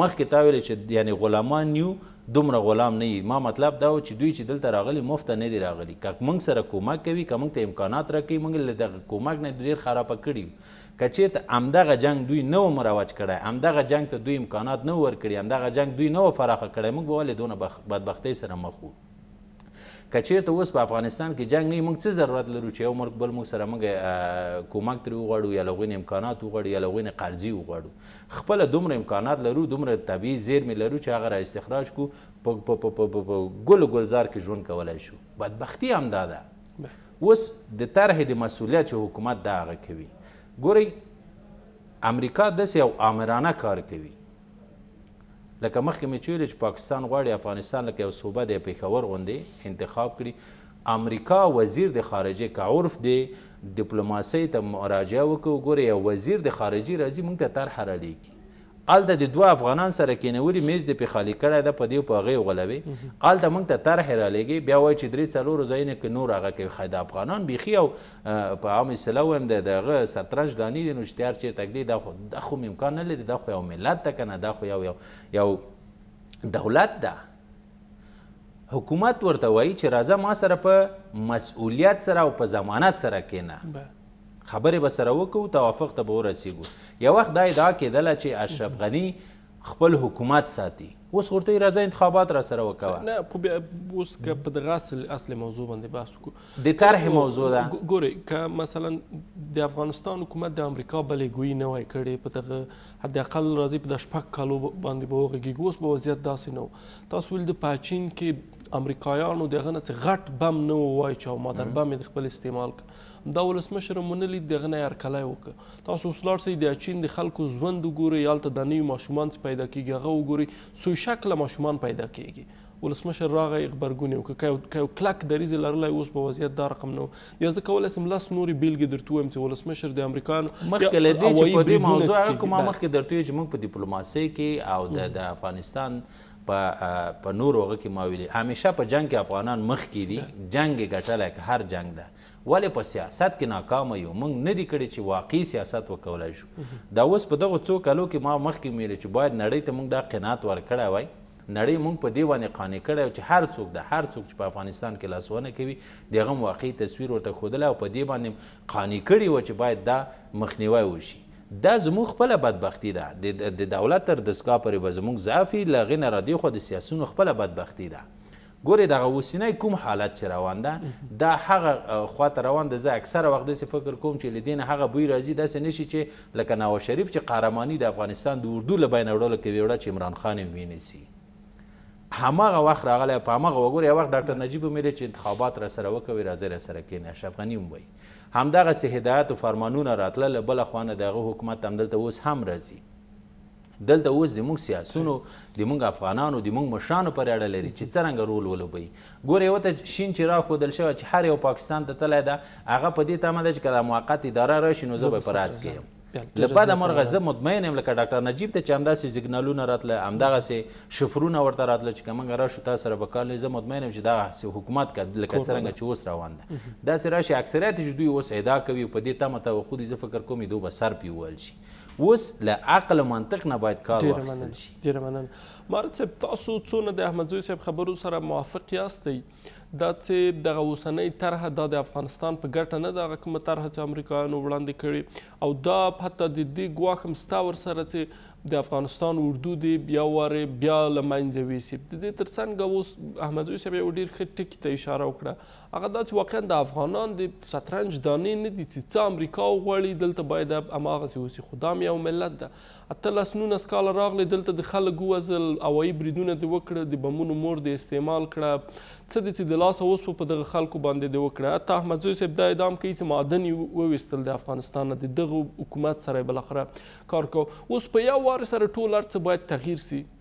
مخکې تا ویل چې یعنې غلامان یو، دومره غلام نه یو. ما مطلب دا و چې دوی چې دلته راغلي مفته نه دي راغلي. که موږ سره کومک کوي، که موږ ته امکانات راکوي، موږ له دغه کومک نه ډېر خراب کړي یو. که چېرته همدغه جنګ دوی نه و مروج کړی، همدغه جنګ ته دوی امکانات نه و ورکړي، همدغه جنګ دوی نه و فراخ کړی، موږ به ولې دونه بدبختۍ سره مخ وو؟ که چیرته اوس په افغانستان کې جنګ نه وي موږ څه ضرورت لرو چې یو ملک بل موږ سره موږ کومک ترې وغواړو یا له هغوی نه امکانات وغواړو یا له هغوی نه قرضې وغواړو خپله دومره امکانات لرو دومره طبیعي زیرمې لرو چې هغه را استخراج کړو په ګل ګلزار کې ژوند کولای شو بدبختي همدا ده اوس د طرحې د مسؤلیت چې حکومت دا هغه کوي ګورئ امریکا داسې یو آمرانه کار کوي لکه مخکې مې چې ویلې چې پاکستان غواړي افغانستان لکه یو صوبه دی پېښور غوندې انتخاب کړي امریکا وزیر د خارجه که عرف دی ډیپلوماسۍ ته مراجعه وکړي وګوره یو وزیر د خارجي راځي موږ ته طرحه رالیږي آلته د دوه افغانان سره کینولي میز دې پې خالي کړی ده په دې په هغې غولوي آلته موږ ته طرحې رالیږي بیا وایي چې درې څلورو ځایونه کې نور هغه کوي ښه د افغانان بیخي او په عامې سله ویم ده ده غه سترنج دانی دی نو چې تیار چیرته کدی دا خو دا خو امکان نه لري دا خو یو ملت ده کنه دا خو یو یو یو دولت ده حکومت ورته وایي چې راځه ما سره په مسؤلیت سره او په ضمانت سره کینه خبرې به سره وکړو توافق ته به ورسیږو یو وخت دا ادعا کېدله چې اشرف غني خپل حکومت ساتي اوس خو ورته وایي راځه انتخابات راسره وکوه نه خو بیا اوس که په دغه اصل اصل موضوع باندې بحث وکړو د طرح موضوع ده ګوري که مثلا د افغانستان حکومت د امریکا بلې ګویي نه وای کړې په دغه حد اقل راځي په د شپږ کالو باندې به وغږیږو اوس به وضعیت داسې نه و تاسو ول د پاچین کې امریکایانو دغه نه غټ بم نه وای چې مادر بم د خپل استعمال کړ دا ولسمشر مو نه لید د غنی ارکلی وکړ تاسو اوس لاړ سئ د اچین د خلکو زوند وګورئ هلته دا نوی ماشومان څه پیدا کیږي هغه وګورئ سوی شکله ماشومان پیدا کیږي ولسمشر راغی غبرګون یې وکړ که یو که یو کلک دریځ لرلی اوس به وضعیت دا رقم نه یا زه کولی سم لس نورې بیلګې درته ووایم چې ولسمشر د امریکایانو مخکې له دې چې په دې موضوع هغه کومه مخکې درته ویل چې موږ په دیپلوماسۍ کې او د د افغانستان په په نورو هغه کې ما ویلي همیشه په جنګ کې افغانان مخکې دي جنګ یې ګټلی که هر جنګ ده ولې په سیاست کې ناکامه یو؟ موږ نه دي کړي چې واقعي سیاست وکولای شو. دا اوس په دغو څو کلو کې ما مخکې هم ویلي چې باید نړۍ ته موږ دا قناعت ورکړی وای، نړۍ موږ په دې باندې قانع کړی وای چې هر څوک ده، هر څوک چې په افغانستان کې لاسوهنه کوي، د هغه هم واقعي تصویر ورته ښودلی او په دې باندې هم قانع کړي وای چې باید دا مخنیوی وشي. دا زموږ خپله بدبختي ده، د د دولت تر دستګاه پورې به زموږ ضعف وي، له هغې نه را دې خوا د سیاسیونو خپله بدبختي ده. ګورې دغه اوسنی کوم حالت چې روان ده دا هغه خواته روان ده زه اکثره وخت داسې فکر کوم چې له دې نه هغه بوی راځي داسې نه شي چې لکه نواز شریف چې قهرماني د افغانستان د اردو له بینه وړلو کوي وړه چې عمران خان یې ونیسي هماغه وخت راغلی او په هماغه وګوره یو وخت ډاکټر نجیب هم چې انتخابات را سره وکوي راځي را سره کېنه اشرف غني هم وایي همدغسې هدایت او فرمانونه راتلل بله خوا نه د هغه حکومت همدلته اوس هم راځي دلته اوس د موږ سیاسونو، د موږ افغانانو، د موږ مشرانو پرې اړه لري چې څرنګه رول ولوبوي. ګوره یوه ته شین چراغ ښودل شوی چې هر یوه پاکستان ته تللی ده، هغه په دې تمه ده چې که دا موقت اداره راشي نو زه به په راس کې یم. له بده مرغه زه مطمئن یم لکه ډاکټر نجیب ته چې همداسې زګنالونه راتله، همدغسې شفرونه ورته راتله چې که موږ راشو تاسو سره به کار نه وي، زه مطمئن یم چې دغسې حکومت که لکه څرنګه چې اوس روان ده داسې راشي، اکثریت چې دوی اوس ادعا کوي او په دې تمه توقع دي زه فکر کوم ادعو به سر پرې ووهل شي. اوس له عقل او منطق نه باید کار واخیستل شي ډیره مننه مارت صاحب تاسو څونه د احمد زوی صاحب خبرو سره موافق یاست دا چې دغه اوسنۍ طرح دا د افغانستان په ګټه نه ده هغه کومه طرح چې امریکایانو وړاندې کړي او دا حتی د دې ګواښ هم ستا ور سره چې د افغانستان اردو دی بیا واره بیا له منځه ویسي د دې ترڅنګ اوس احمد زوی صاحب یو ډیر ښه ټکی ته اشاره وکړه هغه دا چې واقعا د افغانان د شطرنج دانې نه دي چې څه امریکا وغواړي دلته باید هماغسې اوسي خو دا هم یو ملت ده اتلس نونس کاله راغلې دلته د خلک ووزل هوایي بریدونه دې وکړه د بمونو مور دې استعمال کړه څه دې چې د لاسه وسوه په دغه خلکو باندې دې وکړه حتی احمدزوی صاحب دا ادعا هم کوي چې معادن یې وویستل د افغانستان نه د دغه حکومت سره یې بالاخره کار کاوه اوس په یو وار سره ټول هر څه باید تغییر شي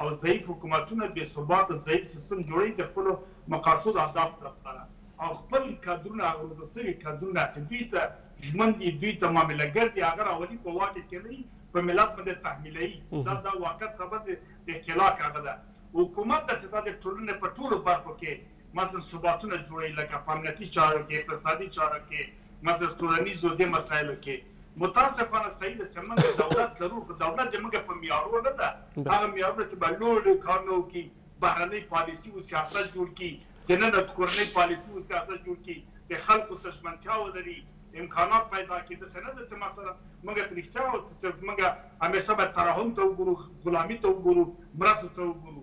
او ضعیف حکومتونه بې ثباته ضعیف سیستم جوړوي د خپلو مقاصدو اهدافو لپاره او خپل کدرونه هغه روزل شوي کدرونه چې دوی ته ژمن دي دوی ته معامله ګر دي هغه راولي په واک یې کینوي په ملت باندې تحمیلوي دا دا واقعیت خبر دی د ښکېلاک هغه ده حکومت ده چې دا د ټولنې په ټولو برخو کې مثلاً ثباتونه جوړوي لکه په امنیتي چارو کې، اقتصادي چارو کې، مثلاً ټولنیزو دې مسایلو کې. متاسفانه سعیده صیب موږ دولت لرو خو دولت دې موږ په معیارو نه ده، هغه معیارونه چې باید لوی لوی کارونه وکړي، بهرنۍ پالیسي و سیاست جوړ کړي، دننه کورنۍ پالیسي و سیاست جوړ کړي، د خلکو ته ژمنتیا ولري، امکانات پیدا کړي، داسې نه ده چې مثلاً موږ ته رښتیا موږ همیشه باید ترحم ته وګورو، غلامي ته وګورو، مرستو ته وګورو.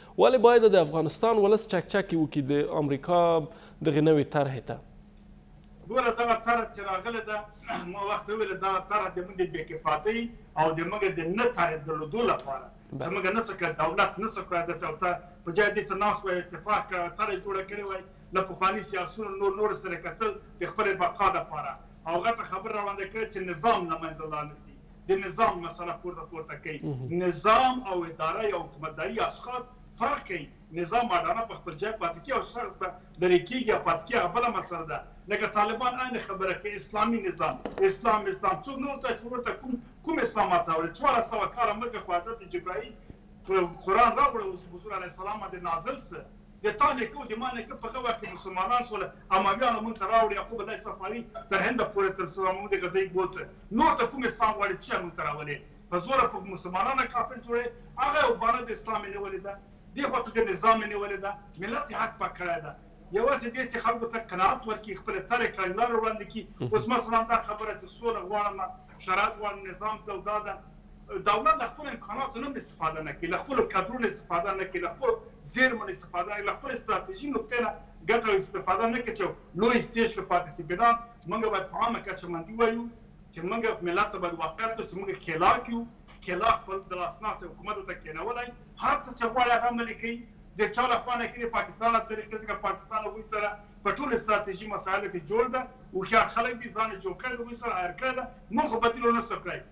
ولې باید د افغانستان ولس چک چکې وکړي د امریکا دغې نوې طرحې ته؟ ګوره دغه طرح چې راغلې ده ما وخت وویل دغه طرح د موږ بې کفاتۍ او د موږ د نه طرح درلودو لپاره چې موږ نه څه کړ دولت نه څه کړ داسې او په جای دې چې ناست وای اتفاق کړی وای طرح جوړه کړې وای له پخواني سیاسونو نور نور سره کتل د خپلې بقا لپاره او غټه خبره راباندې کړې چې نظام له منځه لاړ نه شي د نظام مسئله پورته پورته کوي نظام او اداره یا حکومتداري اشخاص فرق کوي نظام اډانه په خپل جای پاتې کیږي او شخص به لرې کیږي یا پاتې کیږي هغه بله مسئله ده لکه طالبان عین خبره کوي اسلامي نظام اسلام اسلام څوک نه ورته چې ورته کوم کوم اسلامات راوړي څوارلس سوه کاله مخکې خو حضرت جبرائیل قرآن راوړه حضور علیه السلام باندې نازل سه د تا نیکه او د ما نیکه په هغه وخت کې مسلمانان شول، امویانو موږ ته راوړ، یعقوب الله صفاوي تر هنده پورې تر سلطان محمود غزنوي بوته، نور ته کوم اسلام غواړې څه شی موږ ته راولې، په زوره په مسلمانانو کافر جوړې، هغه یو بانه د اسلام یې نیولې ده، دې خوا ته د نظام یې نیولې ده، ملت یې هک پک کړی ده، یوازې دې چې خلکو ته قناعت ورکړي، خپلې طرحې کړنلارې وړاندې کړي، اوس مثلا دا خبره چې سوله غواړم، شرایط غواړم، نظام ده او دا ده، دولت له خپلو امکاناتو نه استفاده نه کوي، له خپلو کدرو نه استفاده نه کوي، له خپلو زېرمو نه استفاده نه کوي، له خپلې ستراتېژي نقطې نه ګټه او استفاده نه کوي چې یو لوی ستېج کې پاتې شي. بناً موږ باید په عامه کچه باندې ووایو چې موږ ملت ته باید واقعیت ووایو چې موږ ښکېلاک یو، ښکېلاک خپل د لاس ناستی حکومت دلته کېنولی، هر څه چې غواړي هغه عملي کوي، د چا له خوا نه کېږي، د پاکستان له طریقې، ځکه پاکستان له هغوی سره په ټولو ستراتېژي مسایلو کې جوړ ده، هوښیار خلک دي، ځان یې جوړ کړی، د هغوی سره هایر کړی ده، موږ خو بدیل ونه شو کړای.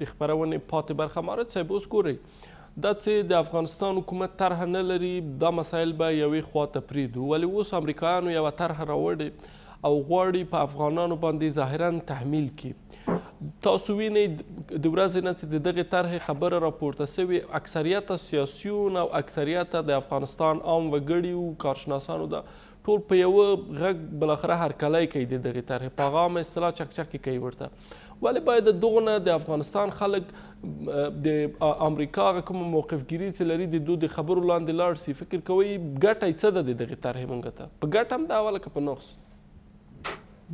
د خبرونې پاتې برخه مارت صاحب اوس ګورئ دا چې د افغانستان حکومت طرح نه لري دا مسایل به یوې خوا ته پریدو ولی اوس امریکایانو یو طرح راوړي او غواړي په افغانانو باندې ظاهرا تحمیل کی تاسو وینئ د ورځې نه چې د دغه طرح خبره راپورته سوي اکثریت سیاسیون او اکثریت د افغانستان عام وګړي او کارشناسانو دا ټول په یوه غږ بالاخره هرکلی کوي د دغې طرحې په هغه عامه اصطلاح چکچکې کوي ورته ولې باید د دغو نه د افغانستان خلک د امریکا هغه کومه موقفګیري چې لري د دوی د خبرو لاندې لاړ شي فکر کوئ ګټه یې څه ده د دغې طرحې مونږ ته په ګټه هم ده ولکه په نقص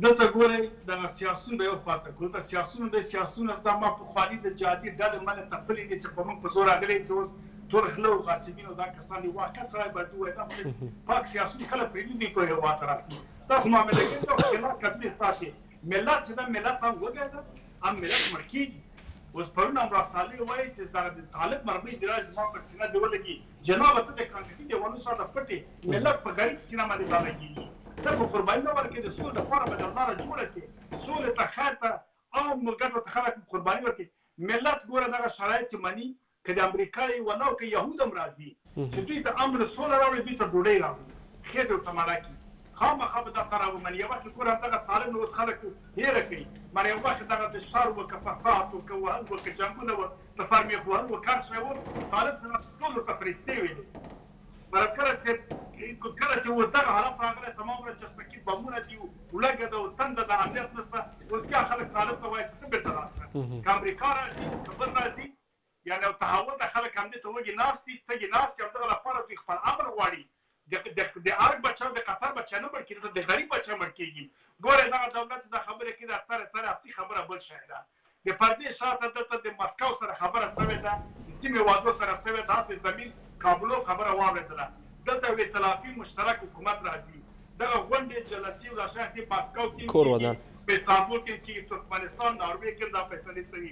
دلته ګورئ دغه سیاسیون به یو خوا ته کړو، دلته سیاسیون به سیاسیون است دا ما پخواني د جهادي ډلې ملې تپلي دي څه په موږ په زور راغلي څه اوس تور خله او غاصبین او دا کسان دي واقعیت سړی باید ووایي دا خو داسې پاک سیاسیون کله پریږدي دوی په هیواد ته راسي دا خو معامله ګر دا خو خلا کبیر ساتي ملت چې دا ملت هم وږی ده هم ملت مړ کیږي اوس پرون امرا صالح وایي چې دغه د طالب مرمۍ دې راځي زما په سینه دې ولګي جنابه ته د کانکریټي دیوالو سره د پټې ملت په غریب سینه باندې دا لګیږي ته خو قرباني نه ورکوې د سولې لپاره به ډر لاره جوړه کړې سولې ته خیر ته عام ګټو ته خلک هم قرباني ورکوي ملت ګوره دغه شرایط چې مني که د امریکا یې ولو که یهود هم راځي چې دوی ته امن سوله راوړي دوی ته ډوډۍ راوړي خېټې ورته مړه کړي خامخا به دا تره ومني یوه وخت ګوره همدغه طالب نه اوس خلک هېره کوي مر یوه وخت دغه د شر وه که فساد وه که وهل وه که جنګونه وه په سر مې خوهر و کړ شوی و، طالب صاحب ټولو ته فرشتې ویلې، مرکره صاحب کله چې اوس دغه حالت راغلی تمام ورځ چسپکي بمونه دي ولګه ده او تنده ده امنیت نشته اوس بیا خلک طالب ته وایي چې ته بیرته راشه که امریکا راځي او که بل راځي یعنې او تحول ده خلک همدې ته وږي ناست دي تږي ناست دي همدغه لپاره دوی خپل امن غواړي د ارګ بچه او د قطر بچه نه مړ کیږي دلته د غریب بچه مړ کیږي ګوره دغه دولت چې دا خبرې کوي دا تره تره اصلي خبره بل شی ده د پردې شاته دلته د مسکو سره خبره سوې ده د سیمې وادو سره سوې ده هسې زمین کابلو خبره واوریدله دلته یو ایتلافي مشترک حکومت راځي دغه غونډې جلسې او دا شیان هسې مسکو کېن کیږي په استانبول کېن کیږي ترکمنستان ناروې کېن دا فیصلې سوي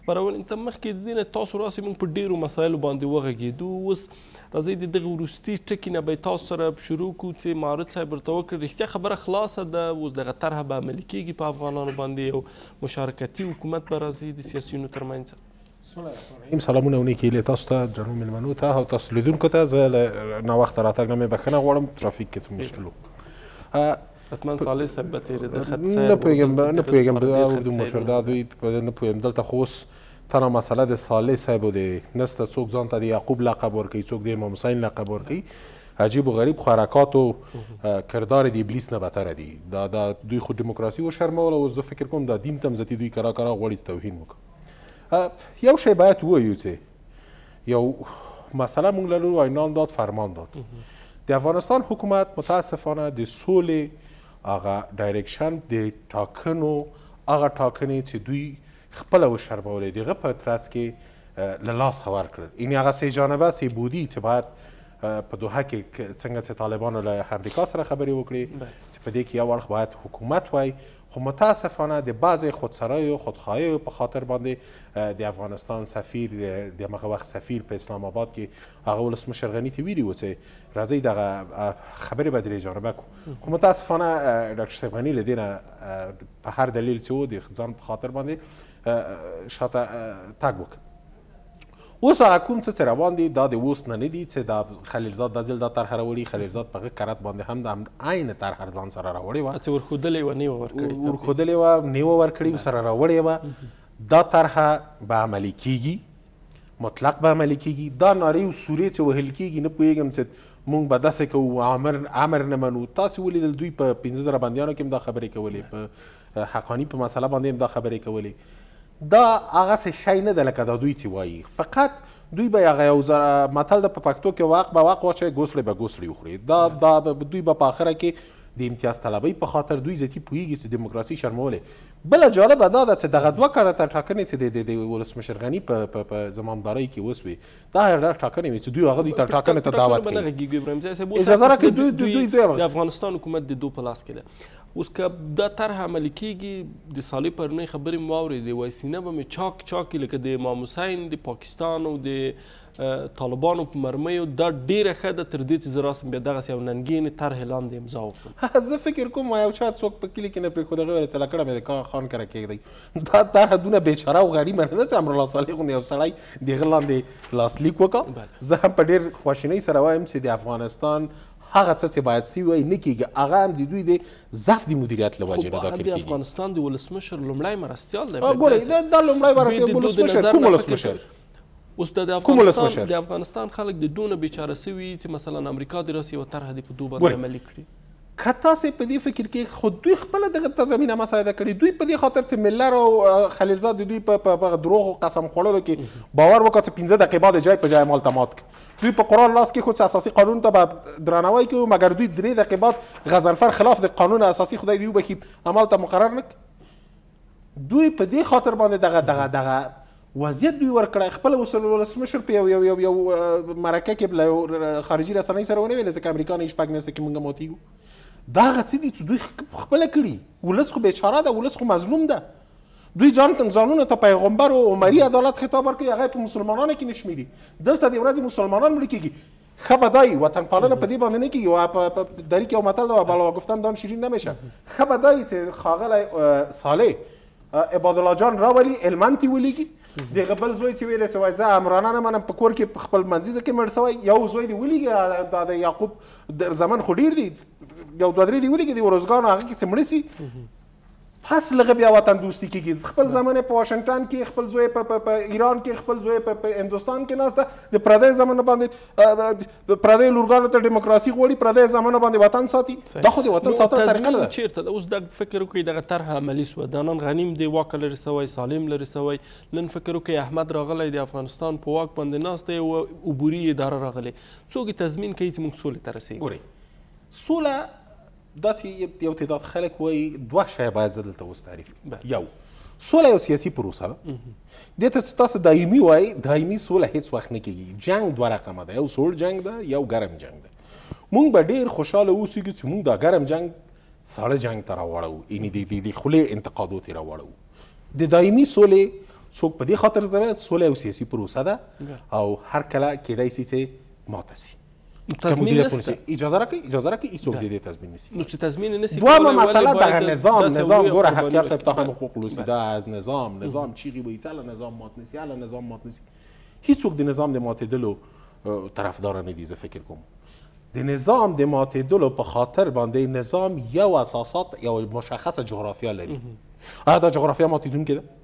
خپرونې ته مخکې د دې نه تاسو راسئ موږ په ډېرو مسایلو باندې وغږېدو اوس راځئ د دغه وروستي ټکي نه به تاسو سره شروع کړو چې معارض صاحب ورته وکړ رښتیا خبره خلاصه ده اوس دغه طرحه به عملي کېږي په افغانانو باندې یو مشارکتي حکومت به راځي د سیاسیونو ترمنځ سلام سلامونه او نیکی له تاسو ته جنو ملمنو ته او تاسو لیدونکو ته زه له نا وخت راتګ نه مې بخښنه غواړم ترافیک کې څه مشکل حتما صالح صاحب به تېرېده خط صاحب نه پوهېږم نه پوهېږم اردو موټر دا دوی نه پوهېږم دلته خو اوس تنها مسله د صالح صاحب دی نسته څوک ځان ته د یعقوب لقب ورکوي څوک د امام حسین لقب ورکوي عجیب و غریب خو حرکات او کردار د ابلیس نه بتره دي دا دا دوی خو دیموکراسي وشرموله اوس زه فکر کوم دا دین تم ځتي دوی کرا کرا غواړي توهین وکړي یو شی باید ووایو چې یو مسئله مونږ لرو اینال داد فرمان داد د افغانستان حکومت متاسفانه د سولې هغه ډایریکشن د ټاکنو هغه ټاکنې چې دوی خپل و شرمولې دغه په ترڅ کې له لاسه ورکړل یعنی هغه سه جانبه سه بودی چې باید په دوحه کې څنګه چې طالبانو له امریکا سره خبرې وکړي چې په دې کې یو اړخ باید حکومت وای خو متاسفانه د بعضې خودسرایو خودخواهیو په خاطر باندې د افغانستان سفیر د همغه وخت سفیر په اسلام آباد کې هغه ولسمشر غنی ته ویلي و چې راځي دغه خبرې به درې جانبه کو خو متاسفانه ډاکټر صاحب غنی له دینه په هر دلیل چې و د ځان په خاطر باندې شاته تګ وکړ اوس هغه کوم څه چې روان دي دا د اوس نه نه دي چې دا خلیلزاد دا ځل دا طرحه راوړي خلیلزاد په هغه کرت باندې هم د عین طرحه ځان سره راوړې وه چې ورښودلې وه نیوه ورکړې ورښودلې وه نیوه ورکړې سره راوړې وه دا طرحه به عملي کیږي مطلق به عملي کیږي دا نارې او سورې چې وهل کیږي نه پوهېږم چې مونږ به داسې کوو امر امر نه منو تاسو ولیدل دوی په 15000 بندیانو کې هم دا خبرې کولې په حقانی په مسله باندې هم دا خبرې کولې دا هغه څه شی نه ده لکه دا دوی څه وايي فقط دوی به هغه یو متل ده په پښتو کې واق به واق واچوي ګوسړې به ګوسړې وخوري دا دا دوی به په اخره کې د امتیاز طلبۍ په خاطر دوی ذاتي پوهېږي چې دیموکراسي شرمولې بله جالبه دا ده چې دغه دوه کاله تر ټاکنې چې د د ولسمشر غني په په زمامدارۍ کې وسوې دا هغه ډول ټاکنې وې چې دوی هغه دوی تر ټاکنې ته دعوت کوي اجازه راکړئ دوی دوی دوی د افغانستان حکومت د دوی په لاس کې ده اوس که دا طرح عملي کېږي، د صالح پرونۍ خبرې مې واورېدې، وايي سینه به مې چاک چاکي لکه د امام حسین، د پاکستان او د طالبانو په مرمیو، دا ډېره ښه ده تر دې چې زه راسم بیا دغسې یو ننګینې طرحې لاندې امضا وکړم. زه فکر کوم ما یو چا څوک په کلي کې نه پرېښود، هغې ویل څلکړه مې د کاغه خان کره کېږدئ. دا طرحه دونه بېچاره او غریمه نه ده چې امرالله صالح غوندې یو سړی د هغه لاندې لاسلیک وکړ. زه هم په ډېر خواشینۍ سره وایم چې د افغانستان هغه څه چې باید سوي وای نه کیږي هغه هم د دوی د ضعف د مدیریت له وجې نه دا کیږي. خو به هم د افغانستان د ولسمشر لومړی مرستیال دی. ګورئ دا لومړی مرستیال ولسمشر کوم ولسمشر؟ اوس د افغانستان د افغانستان خلک د دونه بیچاره سوي چې مثلا امریکا د راسي یو طرح د په دوه باندې عملي کړي. که تاسو په دې فکر کې خو دوی خپل دغه تضمینه مساعده کړي دوی په دې خاطر چې ملر او خلیلزاد دوی په دروغ او قسم خوړلو کې باور وکړ چې 15 دقیقې بعد جای په جای مال تمات کړ دوی په قرآن لاس کې خود اساسي قانون ته به درناوی کوي مګر دوی درې دقیقې بعد غزنفر خلاف د قانون اساسي خدای دی وبخي عمل ته مقرر نک دوی په دې خاطر باندې دغه دغه دغه وضعیت دوی ورکړی خپل وسل ولسمشر په یو یو یو یو مرکه کې بل خارجي رسنۍ سره ونه ویل چې امریکا نه شپږ میاشتې کې مونږ ماتیږو دا غڅې دي چې دوی خپل کړي ولس خو بیچاره ده ولس خو مظلوم ده دوی ځان ځانونو ته پیغمبر او عمري عدالت خطاب ورکوي هغه په مسلمانانو کې نشمیري دلته د ورځې مسلمانان مړ کیږي ښه به دای وطن پالنه په دې باندې نه کیږي او په دری کې یو متل ده بلا گفتن دان شیرین نمیشه ښه به دای چې خاغلی صالح عباد الله جان راولي هلمند ته ولیږي دغه بل زوی چې ویل چې وای زه عمرانه نه منم په کور کې خپل منځي کې مړ سوی یو زوی دی ولیږي دا د یعقوب زمن خو ډیر دی یو دوه درې دی ولیږي د ورزګان هغه کې چې مړ سي پس لغه بیا وطن دوستی کیږي خپل زمانه په واشنگټن کې خپل زوی په په ایران کې خپل زوی په په هندستان کې ناشته د پردې زمانه باندې پردې لورګانو ته دیموکراسي غوړي پردې زمانه باندې وطن ساتي دا خو د وطن ساتنه طریقه ده چیرته ده اوس د فکر وکړي دغه طرح عملی سو د نن غنیم دی واک لري سوی سالم لري سوی نن فکر وکړي احمد راغلی د افغانستان په واک باندې ناشته او عبوري اداره راغله څوګي تضمین کوي چې موږ سولې ترسي ګوري سوله داسې یو تعداد خلک وایي دوه شیه باید زه دلته اوس تعریف کړم یو سوله یو سیاسي پروسه ده دې ته چې تاسو دایمي وایي دایمي سوله هیڅ وخت نه کېږي جنګ دوه رقمه ده یو سوړ جنګ ده یو ګرم جنګ ده مونږ به ډېر خوشحاله اوسو چې مونږ دا ګرم جنګ ساړه جنګ ته راوړو یعنې د دې د خولې انتقادو ته راوړو د دایمي سولې څوک په دې خاطر زره سوله یو سیاسي پروسه ده او هر کله کېدای شي چې ماته شي تضمین نشته اجازه راکړي اجازه راکړي هیڅوک دې دې تضمین نشي نو چې تضمین نشي دوه مسله دغه نظام نظام ګوره حقیقت صاحب ته هم حقوق لوسی دا از نظام نظام چیغي وي څاله نظام مات نشي اله نظام مات نشي هیڅوک د نظام د ماتېدلو طرفدار نه دي زه فکر کوم د نظام د ماتېدلو په خاطر باندې نظام یو اساسات یو مشخصه جغرافیا لري آیا دا جغرافیا ماتېدونکې ده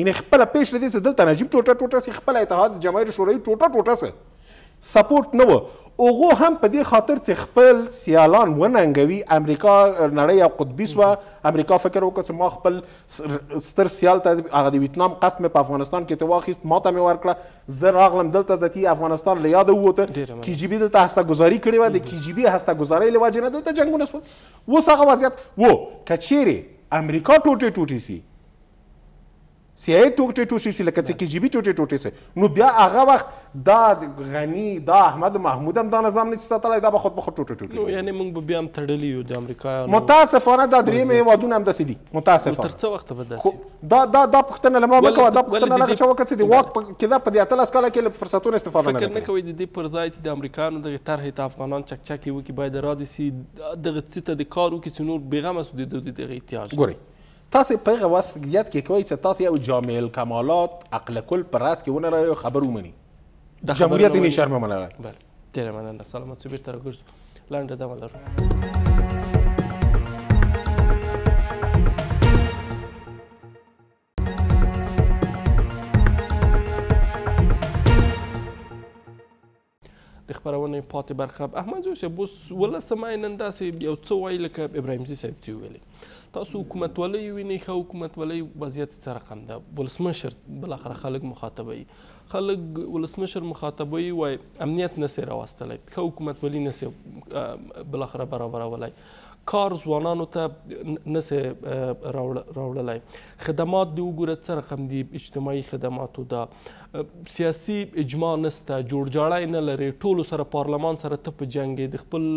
یعنی خپل پیش لدی سه دلته نجیب ټوټه ټوټه سی خپل اتحاد جماهیر شوروی ټوټه ټوټه سه سپورت نه و اوغو هم په دې خاطر چې خپل سیالان وننګوي امریکا نړۍ او قطبي سوه امریکا فکر وکړ چې ما خپل ستر سیال ته هغه د ویتنام قصد مې په افغانستان کې ته واخیست ما ته مې ورکړه زه راغلم دلته ذاتي افغانستان له یاده ووته کی جی بي دلته هسته ګزاري کړې وه د کی جی بي هسته ګزارۍ له وجې نه دلته جنګونه سول اوس هغه وضعیت وو که چیرې امریکا ټوټې ټوټې سي سیاهي ټوټې ټوټې شي لکه څه کې جیبي ټوټې ټوټې شي نو بیا هغه وخت دا غني دا احمد محمود هم دا نظام نشي ساتلی دا به خود به خود ټوټې ټوټې نو یعنې موږ به بیا هم تړلي یو د امریکایانو متاسفانه دا درېیم هېوادونه همداسې دي متاسفانه تر څه وخته به داسې دا دا دا پوښتنه له ما مه کوه دا پوښتنه له هغه چا وکړه چې د واک کې دا په دې اتلس کاله کې له فرصتونو استفاده نه کوي فکر نه کوئ د دې پر ځای چې د امریکایانو دغې طرحې ته افغانان چکچکې وکړي باید را دې سي دغه څه ته د کار وکړي چې نور بېغمه سو د دوی دغه احتیاج ګورئ تاسې په هغه وضعیت کې کوئ چې تاسې یو جامع الکمالات عقل کل په رأس کې ونلرئ او خبر ومني جمهوریت یې شرم ملرئ بله ډېره مننه سلامت څو بېرته راګرځو لنډه دمه لرو د خبرونې پاتې برخه احمد زوی صاحب اوس ولسمه یې نن داسې یو څه وایي لکه ابراهیمزي صاحب چې ویلي تاسو حکومتولۍ وینئ ښه حکومتولۍ وضعیت څه رقم ده ولسمشر بالاخره خلک مخاطبوي خلک ولسمشر مخاطبوي وایي امنیت نه سي راوستلی ښه حکومتولي نه سي بالاخره برابرولای کار ځوانانو ته نسې راوړلای خدمات دی وګوره څه رقم دی اجتماعي خدماتو دا سیاسي اجماع نسته جوړجاړی نه لري ټولو سره پارلمان سره ته په جنګ د خپل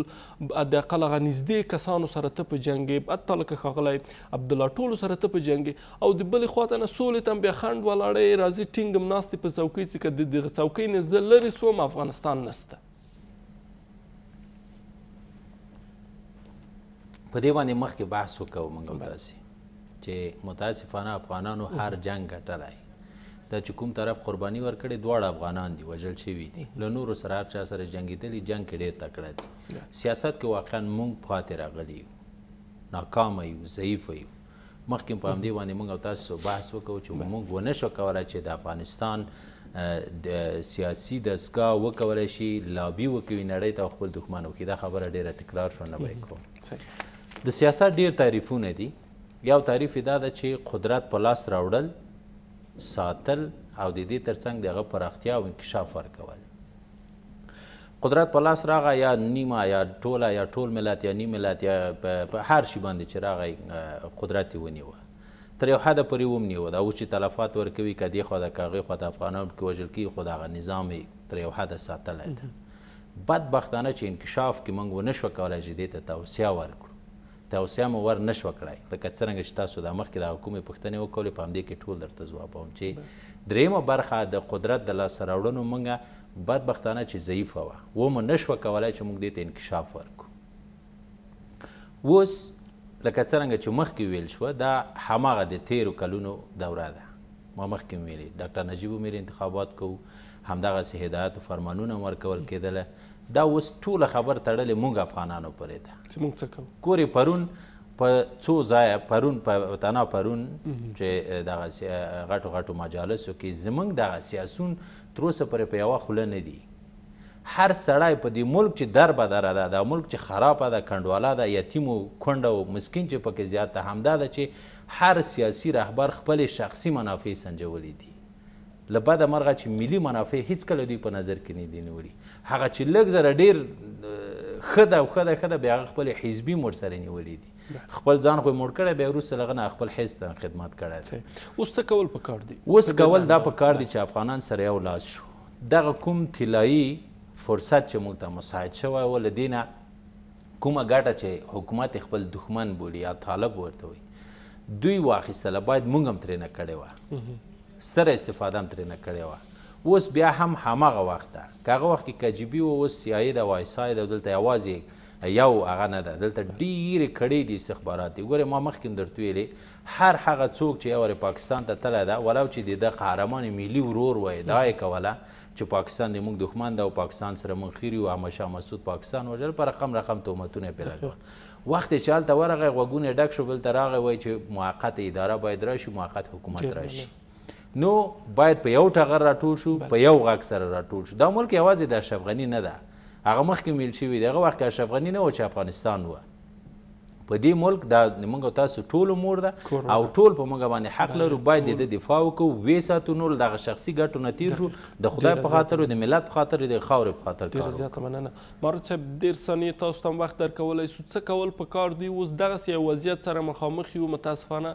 د اقل غ نږدې کسانو سره ته په جنګ حتی لکه ښاغلی عبد الله ټولو سره ته په جنګ او د بل خواته نه سولې تم بیا خند ولاړې راځي ټینګم ناست په څوکۍ څخه د دغه څوکۍ نه زه لري سوم افغانستان نسته په دې باندې مخکې بحث وکړو موږ تاسو چې متاسفانه افغانانو هر جنگ ګټلای دا چې کوم طرف قرباني ورکړي دواړه افغانان دي وژل شوي دي له نورو سره هر چا سره جنگېدلي جنگ کې ډېر تکړه دي سیاست کې واقعا موږ پاتې راغلي یو ناکامه یو ضعیفه یو مخکې په همدې باندې موږ او تاسو بحث وکړو چې موږ ونه شو کولای چې د افغانستان د سیاسي دستګاه وکولای شي لابي وکوي نړۍ ته خپل دښمن وکړي دا خبره ډیره تکرار شو نه وای کوم د سیاست ډیر تعریفونه دي یو تعریف دا ده چې قدرت په لاس راوړل ساتل او د دې ترڅنګ دغه پراختیا او انکشاف ورکول قدرت په لاس راغی یا نیمه یا ټوله یا ټول ملت یا نیم ملت یا په هر شي باندې چې راغی قدرت یې ونیوه تر یو حده پورې وم نیوه دا اوس چې تلفات ورکوي که دې خوا ده که هغې خوا د افغانانو پکې وژل کېږي خو د هغه نظام یې تر یو حده ساتلی ده بدبختانه چې انکشاف کې موږ ونه شوه کولی چې دې ته توسعه ورکړو توسعه مو ور نه شوه کړای لکه څرنګه چې تاسو دا مخکې دغه کومې پوښتنې وکولې په همدې کې ټول درته ځوابوم چې درېیمه برخه د قدرت د لاسته راوړنو موږ بد بختانه چې ضعیفه وه ومو نه شوه کولای چې موږ دې ته انکشاف ورکو اوس لکه څرنګه چې مخکې ویل شوه دا هماغه د تیرو کلونو دوره ده ما مخکې ویلي ډاکټر نجیب هم ویلي انتخابات کوو همدغسې هدایت او فرمانونه هم ورکول کېدله دا اوس ټوله خبر تړلې موږ افغانانو پورې ده چې موږ څه کوو ګورې پرون په څو ځایه پرون په تنها پرون چې دغه غټو غټو مجالسو کې زمونږ دغه سیاسون تر اوسه پورې په یوه خوله نه دي. هر سړی په دې ملک چې در به دره ده، دا ملک چې خرابه ده، کنډواله ده، یتیم او کونډه او مسکین چې پکې زیات ده، همدا ده چې هر سیاسي رهبر خپلې شخصي منافع سنجولې دي. له بده مرغه چې ملي منافع هېڅکله دوی په نظر کې نه دي نیولي. هغه چې لږ زره ډېر ښه ده او ښه ده ښه ده، بیا هغه خپلې حزبي هم ورسره نیولې دي. خپل ځان خو موړ کړی بیا وروسته لغه نه خپل حیث ته خدمت کړی دی اوس څه کول پکار دی اوس کول دا پکار دی چې افغانان سره یو لاس شو دغه کوم طلایی فرصت چې موږ ته مساعد شوی و له دینه کومه ګټه چې حکومت خپل دښمن بولی یا طالب ورته وي دوی واخیستله باید موږ هم ترې نه کړې وه ستره استفاده هم ترې نه کړې وه اوس بیا هم هماغه وخت ده که هغه وخت کې کجیبي و اوس سیایي ده وایسای ده دلته یوازې یو هغه نه ده دلته ډیرې کړې دي استخبارات دي ګوره ما مخکې هم درته ویلې هر هغه څوک چې یو پاکستان ته تللی ده ولو چې د ده قهرمان ملي ورور و ادعا یې کوله چې پاکستان د موږ دښمن ده او پاکستان سره موږ ښه یو همشاه مسعود پاکستان وژل په رقم رقم تهمتونه یې پرې لګول وخت یې چې هلته ورغی غوږونه یې ډک شو بلته راغی وایي چې موقته اداره باید راشي موقت حکومت راشي نو باید په یو ټغر راټول شو په یو غږ سره راټول شو دا ملک یوازې د اشرف غني نه ده هغه مخکې ویل شوي دغه وخت کې اشرف غني نه و چې افغانستان و په دې ملک دا موږ تاسو ټول مور ده او ټول په موږ باندې حق لرو باید د دفاع وکړو وې ساتو نور دغه شخصي ګټو نه تیر شو د خدای په خاطر د ملت په خاطر د خاورې په خاطر کار زیاته مننه مارد صاحب ډیر ثانیې تاسو ته وخت درکولای سو څه کول په کار دی اوس دغه سی وضعیت سره مخامخ یو متاسفانه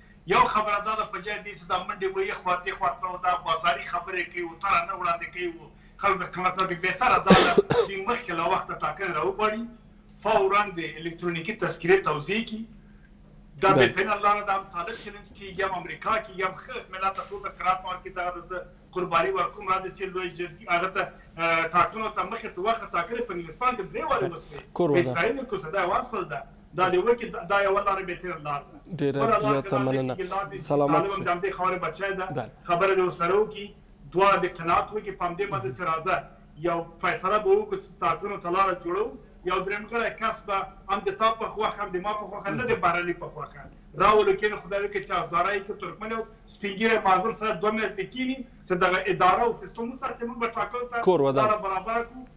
یو خبره دا ده په جای دی چه دا منډی وهی اخوا دیخوا ته او دا بازاری خبری کوی او طرح نه وړاندی کوی او خلکو ته قناعت نه ورکوی بهتره دا ده دوی مخکی له وخته ټاکنی را وغواړی فورا دی الکترونیکی تذکری توزیع کی دا بهترینه لاره ده هم طالب چلنج کیږی هم امریکا کیږی هم خلک ملت ته ټول ته قناعت نه ورکوی دغه ده زه قربانی ورکوم را دی سی لوی جرګی هغه ته ټاکنو ته مخکی له وخته ټاکنی په انګلستان کی دری واری وسوی په اسرایل کی اوس دا یو اصل ده. دا دې وکړي دا یوه لاره بهتره لار ده ډیره زیاته مننه سلامت شې طالب هم د همدې خاورې بچی ده خبره دې ورسره وکړي دواړه دې قناعت وکړي په همدې باندې څه راځه یو فیصله به وکړو چې ټاکنو ته لاره جوړوو یو دریمګړی کس به هم د تا په خوښه هم د ما په خوښه نه د بهرني په خوښه راولو کېنه خدای وکړي چې هزاره یې که ترکمن او سپین ږیری معظم سره دوه میاشتې کېني چې دغه اداره او سیستم وساتي موږ به ټاکنو ته لاره برابره کړو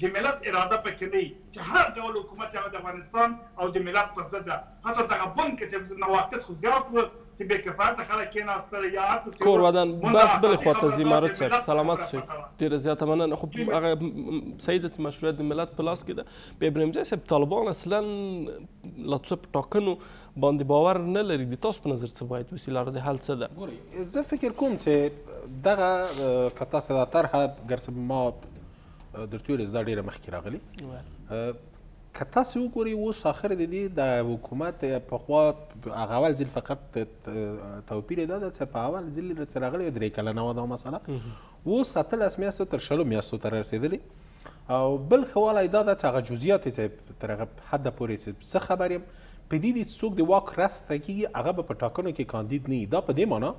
د ملت اراده په کې نه وي چې هر ډول حکومت هغه د افغانستان او د ملت په ضد ده حتی دغه بن کې چې نواقص خو زیات ول چې بې کفایته خلک کېناستل یا هر څه چې کور ودان بس بل خو ته زی مارت صاحب سلامت شي ډیر زیاته مننه خو هغه سید چې مشروعیت د ملت په لاس کې ده په ابراهیم جان صاحب طالبان اصلا لا څه په ټاکنو باندې باور نه لري د تاسو په نظر څه باید وسی لاره د حل څه ده ګوري زه فکر کوم چې دغه کتا صدا طرح ګرڅه ما درته ویل دا ډیره مخکې راغلي که تاسو وګورئ اوس اخر د دې د حکومت په خوا هغه اول ځل فقط توپیر دا ده چې په اول ځل چې راغلی درې کلنه وه دا مسله اوس اتلس میاشتو تر شلو میاشتو ته رسېدلې او بل ښه والی دا ده چې هغه جزئیات چې تر هغه حده پورې چې زه خبر یم په دې دي څوک د واک رسته کیږي هغه به په ټاکنو کې کاندید نه وي دا په دې معنی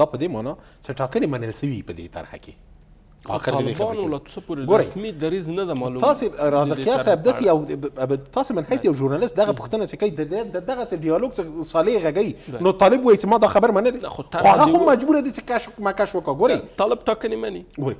دا په دې معنی چې ټاکنې منل سوي په دې طرحه کې خو طالبانو له څه پورې رسمي دریځ نه ده معلوم تاسو رازقیا صاحب داسې یو تاسو من حیث یو ژورنالیست دغه پوښتنه چې کوي د دغه سه ډیالوګ څخه صالح غږی نو طالب وایي چې ما دا خبر منل خو هغه هم مجبور دي چې کاش ما کاش وکړ ګوري طالب ټاکنې مني ګوري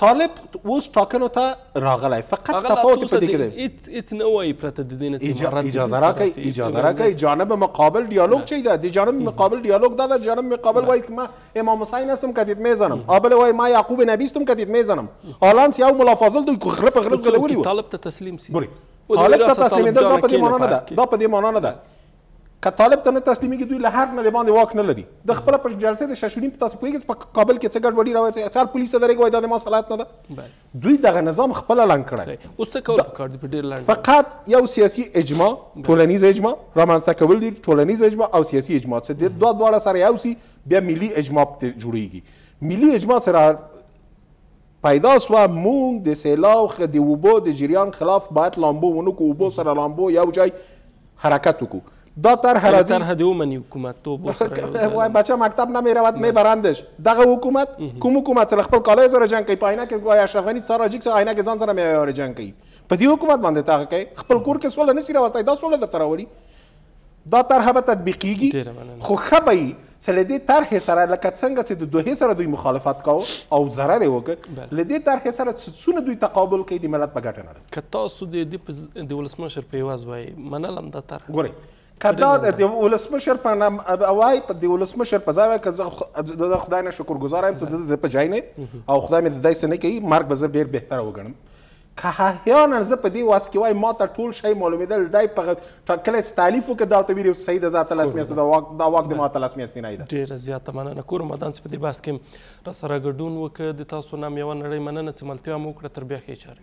طالب اوس ټاکنو ته راغلی فقط تفاوت په دې کې دی هیڅ هیڅ نه وایي پرته د دې نه چې اجازه راکړئ اجازه راکړئ جانب مقابل ډیالوګ چي ده د جانب مقابل ډیالوګ دا ده جانب مقابل وایي ما امام حسین استم کتیت میزنم آبل وای ما یعقوب نبی استم کتیت میزنم حالان سیاو ملافظل دوی که غرب غرز گلولی و طالب ته تسلیم سی بری طالب ته تسلیم دل دا په دې معنا نه ده دا په دې معنا نه ده که طالب ته نه تسلیمي دوی له حق نه د باندې واک نه لري د خپل پر جلسه د ششورین په تاسو پوهیږئ په کابل کې څه ګډوډي راوړي اچار پولیس ته درېږي وای دا د ما صلاحیت نه ده دوی دغه نظام خپل لنګ کړی اوس څه کول پکار دي په ډیر لنډ فقط یو سیاسي اجماع ټولنیز اجماع رامنځته کول دي ټولنیز اجماع او سیاسي اجماع څه دي دوه دواړه سره یو سي بیا ملي اجماع پکې جوړیږي ملي اجماع سره پیدا سوه مونږ د سیلاب د اوبو د جریان خلاف باید لامبو ونکو اوبو سره لامبو یو ځای حرکت وکړو دا طرح راځي طرح دی ومني حکومت تو بو سره وای بچا مکتب نه میرود می برندش دغه حکومت کوم حکومت سره خپل کالای سره جنگ کوي پاینه کې ګویا اشرف غنی سره جګ سره عینه کې ځان سره میار جنگ کوي په دې حکومت باندې تاغه کوي خپل کور کې سول نه سیره واسطه دا سول درته راوړي دا طرحه به تطبیقیږي ډېره مننه. خو ښه به یي چې له دې طرحې سره لکه څنګه چې د دوحې سره دوی مخالفت کاوه او ضرر یې وکړ بله. له دې طرحې سره چې څونه دوی تقابل کوي د ملت په ګټه نه ده که تاسو د دې په ز- د ولسمشر په عوض وای منلم دا طرح ګورئ که دا د د ولسمشر په نام وای په د ولسمشر په ځای وای که زه خ- د د خدای نه شکر ګزار یم چې زه د په ځای نه یم او خدای مې د دای څه نه کوي مرګ به زه ډېر بهتره وګڼم کههیانن زه په دې واس کې وای ما ته ټول شی معلومېدل دی په کله چې تالیف وکړ دا ته ویډیو صحیح ده زه تلس میاشتې دا واک دا واک د ما تلس میاشتې نه ده ډېره زیاته مننه کور مدان چې په دې بحث کې را سره ګډون وکړ د تاسو نام یو نړۍ مننه چې ملتیا مو وکړه تر بیا ښې چارې